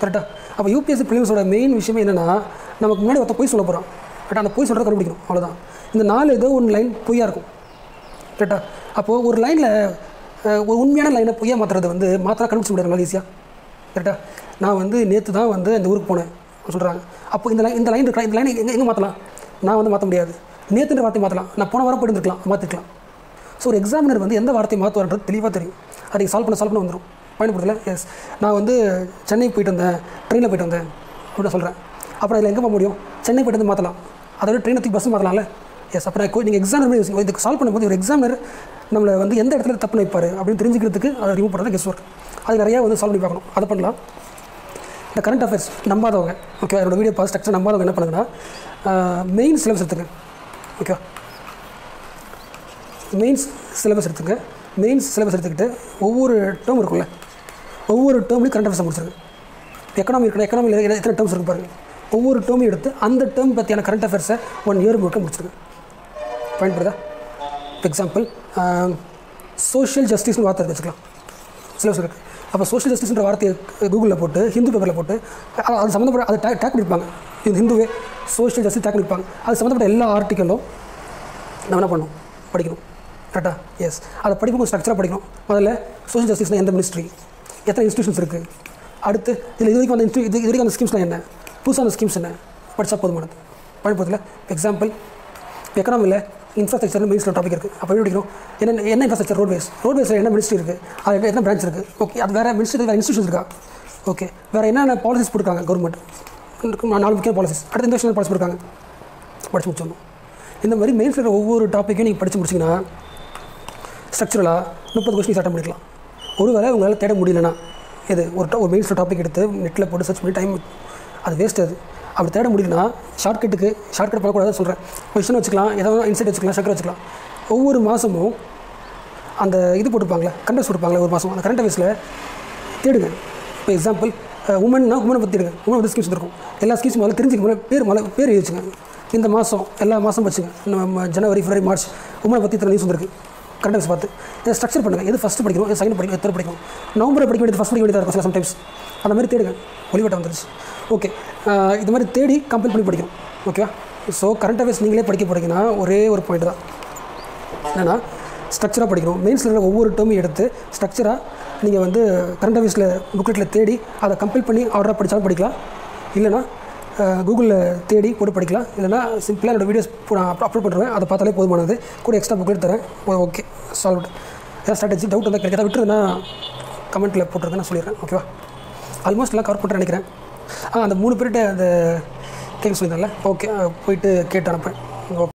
Speaker 1: கரெக்டாக அப்போ யூபிஎஸ்சி பிலிம்ஸோட மெயின் விஷயமே என்னென்னா நமக்கு முன்னாடி ஒருத்த போய் சொல்ல போகிறோம் கரெக்டாக அந்த போய் சொல்கிறத கண்டுபிடிக்கணும். அவ்வளோதான் இந்த நாலு ஏதோ ஒன்று லைன் பொய்யாக இருக்கும். கரெக்டாக அப்போது ஒரு லைனில் ஒரு உண்மையான லைனை பொய்யா மாற்றுறது வந்து மாத்திரா கண்டுபிடிச்ச முடியாது ஈஸியாக கரெக்டாக நான் வந்து நேற்று தான் வந்து இந்த ஊருக்கு போனேன் சொல்கிறாங்க அப்போ இந்த லைன் இந்த லைன் இருக்கா? இந்த லைனை எங்கே எங்கே மாற்றலாம் நான் வந்து மாற்ற முடியாது. நேற்றுன்ற வார்த்தை மாற்றலாம் நான் போன வாரம் போயிட்டு இருக்கலாம் மாற்றிக்கலாம் ஸோ ஒரு எக்ஸாமினர் வந்து எந்த வார்த்தையை மாற்றுவார்ன்றது தெளிவாக தெரியும். அதை சால்வ் பண்ண சால்வ் பண்ண வந்துடும் பயன்படுத்தல? எஸ் நான் வந்து சென்னைக்கு போயிட்டு வந்தேன். ட்ரெயினில் போயிட்டு வந்தேன். அப்படின்னு சொல்கிறேன் அப்புறம் இதில் எங்கே போக முடியும்? சென்னை போயிட்டு வந்து மாற்றலாம் அதோட ட்ரெயினை தூக்கி பஸ் மாற்றலாம்ல எஸ் அப்போ நான் நீங்கள் எக்ஸாமினர் இதுக்கு சால்வ் பண்ணும்போது ஒரு எக்ஸாமினர் நம்மளை வந்து எந்த இடத்துல தப்பு வைப்பார் அப்படின்னு தெரிஞ்சுக்கிறதுக்கு அதை ரிமூவ் பண்ணுறது கெஸ் ஒர்க் அது நிறையா வந்து சால்வ் பண்ணி பார்க்கணும். அதை பண்ணலாம். இந்த கரண்ட் அஃபேர்ஸ் நம்பாதவங்க. ஓகே அதோட வீடியோ பார்த்து ஸ்ட்ரக்சர் நம்பாதவங்க என்ன பண்ணுங்கன்னா மெயின் சிலபஸ் எடுத்துங்க ஓகே மெயின்ஸ் சிலபஸ் எடுத்துங்க. மெயின்ஸ் சிலபஸ் எடுத்துக்கிட்டு ஒவ்வொரு டேர்ம் இருக்கும்ல. ஒவ்வொரு டேர்ம்லையும் கரண்ட் அஃபேர்ஸ் முடிச்சிருக்கு எக்கனாமி இருக்கணும் எக்கனாமியில் எத்தனை டேர்ம்ஸ் இருக்கு பாருங்கள் ஒவ்வொரு டேர்மையும் எடுத்து அந்த டேர்ம் பற்றியான கரண்ட் அஃபேர்ஸை ஒன் இயர் முழுக்க முடிச்சிருக்கு பயன்படுதா? எக்ஸாம்பிள் சோஷியல் ஜஸ்டிஸ்னு வார்த்தை வச்சுக்கலாம். சிலபஸ் இருக்குது அப்போ சோஷியல் ஜஸ்டிஸ்ன்ற வார்த்தையை கூகுளில் போட்டு ஹிந்து பேப்பரில் போட்டு அது சம்மந்தப்பட்ட அதை டேக் டேக் பண்ணியிருப்பாங்க இது ஹிந்துவே சோஷியல் ஜஸ்டிஸ் டேக் பண்ணியிருப்பாங்க அது சம்மந்தப்பட்ட எல்லா ஆர்டிக்கலும் நம்ம என்ன பண்ணணும் படிக்கணும். கரெக்டாக எஸ் அதை படிக்கும் ஸ்ட்ரக்சராக படிக்கணும். முதல்ல சோஷியல் ஜஸ்டிஸ்னால் எந்த மினிஸ்ட்ரி எத்தனை இன்ஸ்டியூஷன்ஸ் இருக்குது அடுத்து இதில் இது வரைக்கும் அந்த இது இது வரைக்கும் அந்த ஸ்கீம்ஸ்லாம் என்ன? புதுசாக அந்த ஸ்கீம்ஸ் என்ன? படித்தா போதுமானது. பயன்படுத்தல எக்ஸாம்பிள் எக்கனாமியில் இன்ஃப்ராஸ்ட்ரக்சர் மெயின்ஸில் டாபிக் இருக்குது அப்போ எப்படி என்ன என்ன இன்ஃப்ராஸ்ட்ரக்சர் ரோட்வேஸ் ரோட்வேஸில் என்ன மினிஸ்ட்ரி இருக்குது அது எத்தனை பிரான்ச் இருக்குது ஓகே அது வேறு மினிஸ்ட்ரி வேறு இன்ஸ்டியூஷன் இருக்கா? ஓகே வேறு என்னென்ன பாலிசிஸ் கொடுக்காங்க கவர்மெண்ட் நாலு முக்கிய பாலிசிஸ் அடுத்த இன்டர்நேஷனல் பாலிசி போட்டிருக்காங்க? படித்து முடிச்சிடணும். இந்த மாதிரி மெயின்ஸ் இருக்கிற ஒவ்வொரு டாப்பிக்கையும் நீங்கள் படித்து முடிச்சிங்கன்னா ஸ்ட்ரக்சரலாக முப்பது கொஸ்டின் அட்டன் பண்ணிக்கலாம். ஒருவேளை உங்களால் தேட முடியலன்னா இது ஒரு ஒரு மெயின்ஸில் டாபிக் எடுத்து நெட்டில் போட்டு சர்ச் பண்ணி டைம் அது வேஸ்ட் அது. அப்படி தேட முடியுதுன்னா ஷார்ட்கட்டுக்கு ஷார்ட்கட் பண்ணக்கூடாதுன்னு சொல்கிறேன் கொஸ்டின் வச்சுக்கலாம் ஏதாவது இன்சைட் வச்சுக்கலாம் ஷக்கர் வச்சுக்கலாம். ஒவ்வொரு மாதமும் அந்த இது போட்டுப்பாங்களே கண்டஸ் போட்டுப்பாங்களே ஒரு மாதம் அந்த கரண்ட் அஃபேர்ஸில் தேடுங்க. இப்போ எக்ஸாம்பிள் உமன்னா உமனை பற்றி தேடுங்க. உமனை ஸ்கீம்ஸ் இருக்கும் எல்லா ஸ்கீம்ஸ் முதல்ல தெரிஞ்சுக்க முதல்ல பேர் முதல்ல பேர் வச்சுங்க இந்த மாதம் எல்லா மாதம் வச்சுங்க நம்ம ஜனவரி பிப்ரவரி மார்ச் உமனை பற்றி இத்தனை நியூஸ் வந்திருக்கு. கரண்ட் பார்த்து. இதை ஸ்ட்ரக்சர் பண்ணுங்கள் எது ஃபஸ்ட்டு படிக்கணும் எது செகண்ட் படிக்கணும் எது தேர்ட் படிக்கணும். நவம்பர் படிக்க வேண்டியது ஃபஸ்ட் படிக்க வேண்டியதாக இருக்கும் சில சம்டைம்ஸ் அந்த மாதிரி தேடுங்க. ஒளிவட்டம் வந்துருச்சு. ஓகே இது மாதிரி தேடி கம்பெனி பண்ணி படிக்கணும். ஓகேவா ஸோ கரண்ட் அஃபேர்ஸ் நீங்களே படிக்க போகிறீங்கன்னா ஒரே ஒரு பாயிண்ட் தான். என்னென்னா ஸ்ட்ரக்சராக படிக்கணும். மெயின்ஸில் இருக்கிற ஒவ்வொரு டேர்மும் எடுத்து ஸ்ட்ரக்சராக நீங்கள் வந்து கரண்ட் அஃபேர்ஸில் புக்லெட்டில் தேடி அதை கம்பெல் பண்ணி ஆர்டராக படித்தாலும் படிக்கலாம். இல்லைனா கூகுளில் தேடி போட்டு படிக்கலாம். இல்லைனா சிம்பிளாக என்னோடய வீடியோஸ் நான் அப்லோட் பண்ணுறேன் அதை பார்த்தாலே போதுமானது. கூட எக்ஸ்ட்ரா புக்லெட் தரேன். ஓகே சால்வ் ஏதாவது ஸ்ட்ராட்டஜி டவுட் இருந்தால் கிடைக்காத விட்டுருதுன்னா கமெண்ட்டில் போட்டிருக்கேன் நான் சொல்லிடுறேன். ஓகேவா ஆல்மோஸ்ட் எல்லாம் கவர் பண்ணுறேன் நினைக்கிறேன். ஆ அந்த மூணு பேர்கிட்ட அந்த கேள்வி சொல்லியிருந்தேன்ல. ஓகே போயிட்டு கேட்டு அனுப்புகிறேன் ஓகே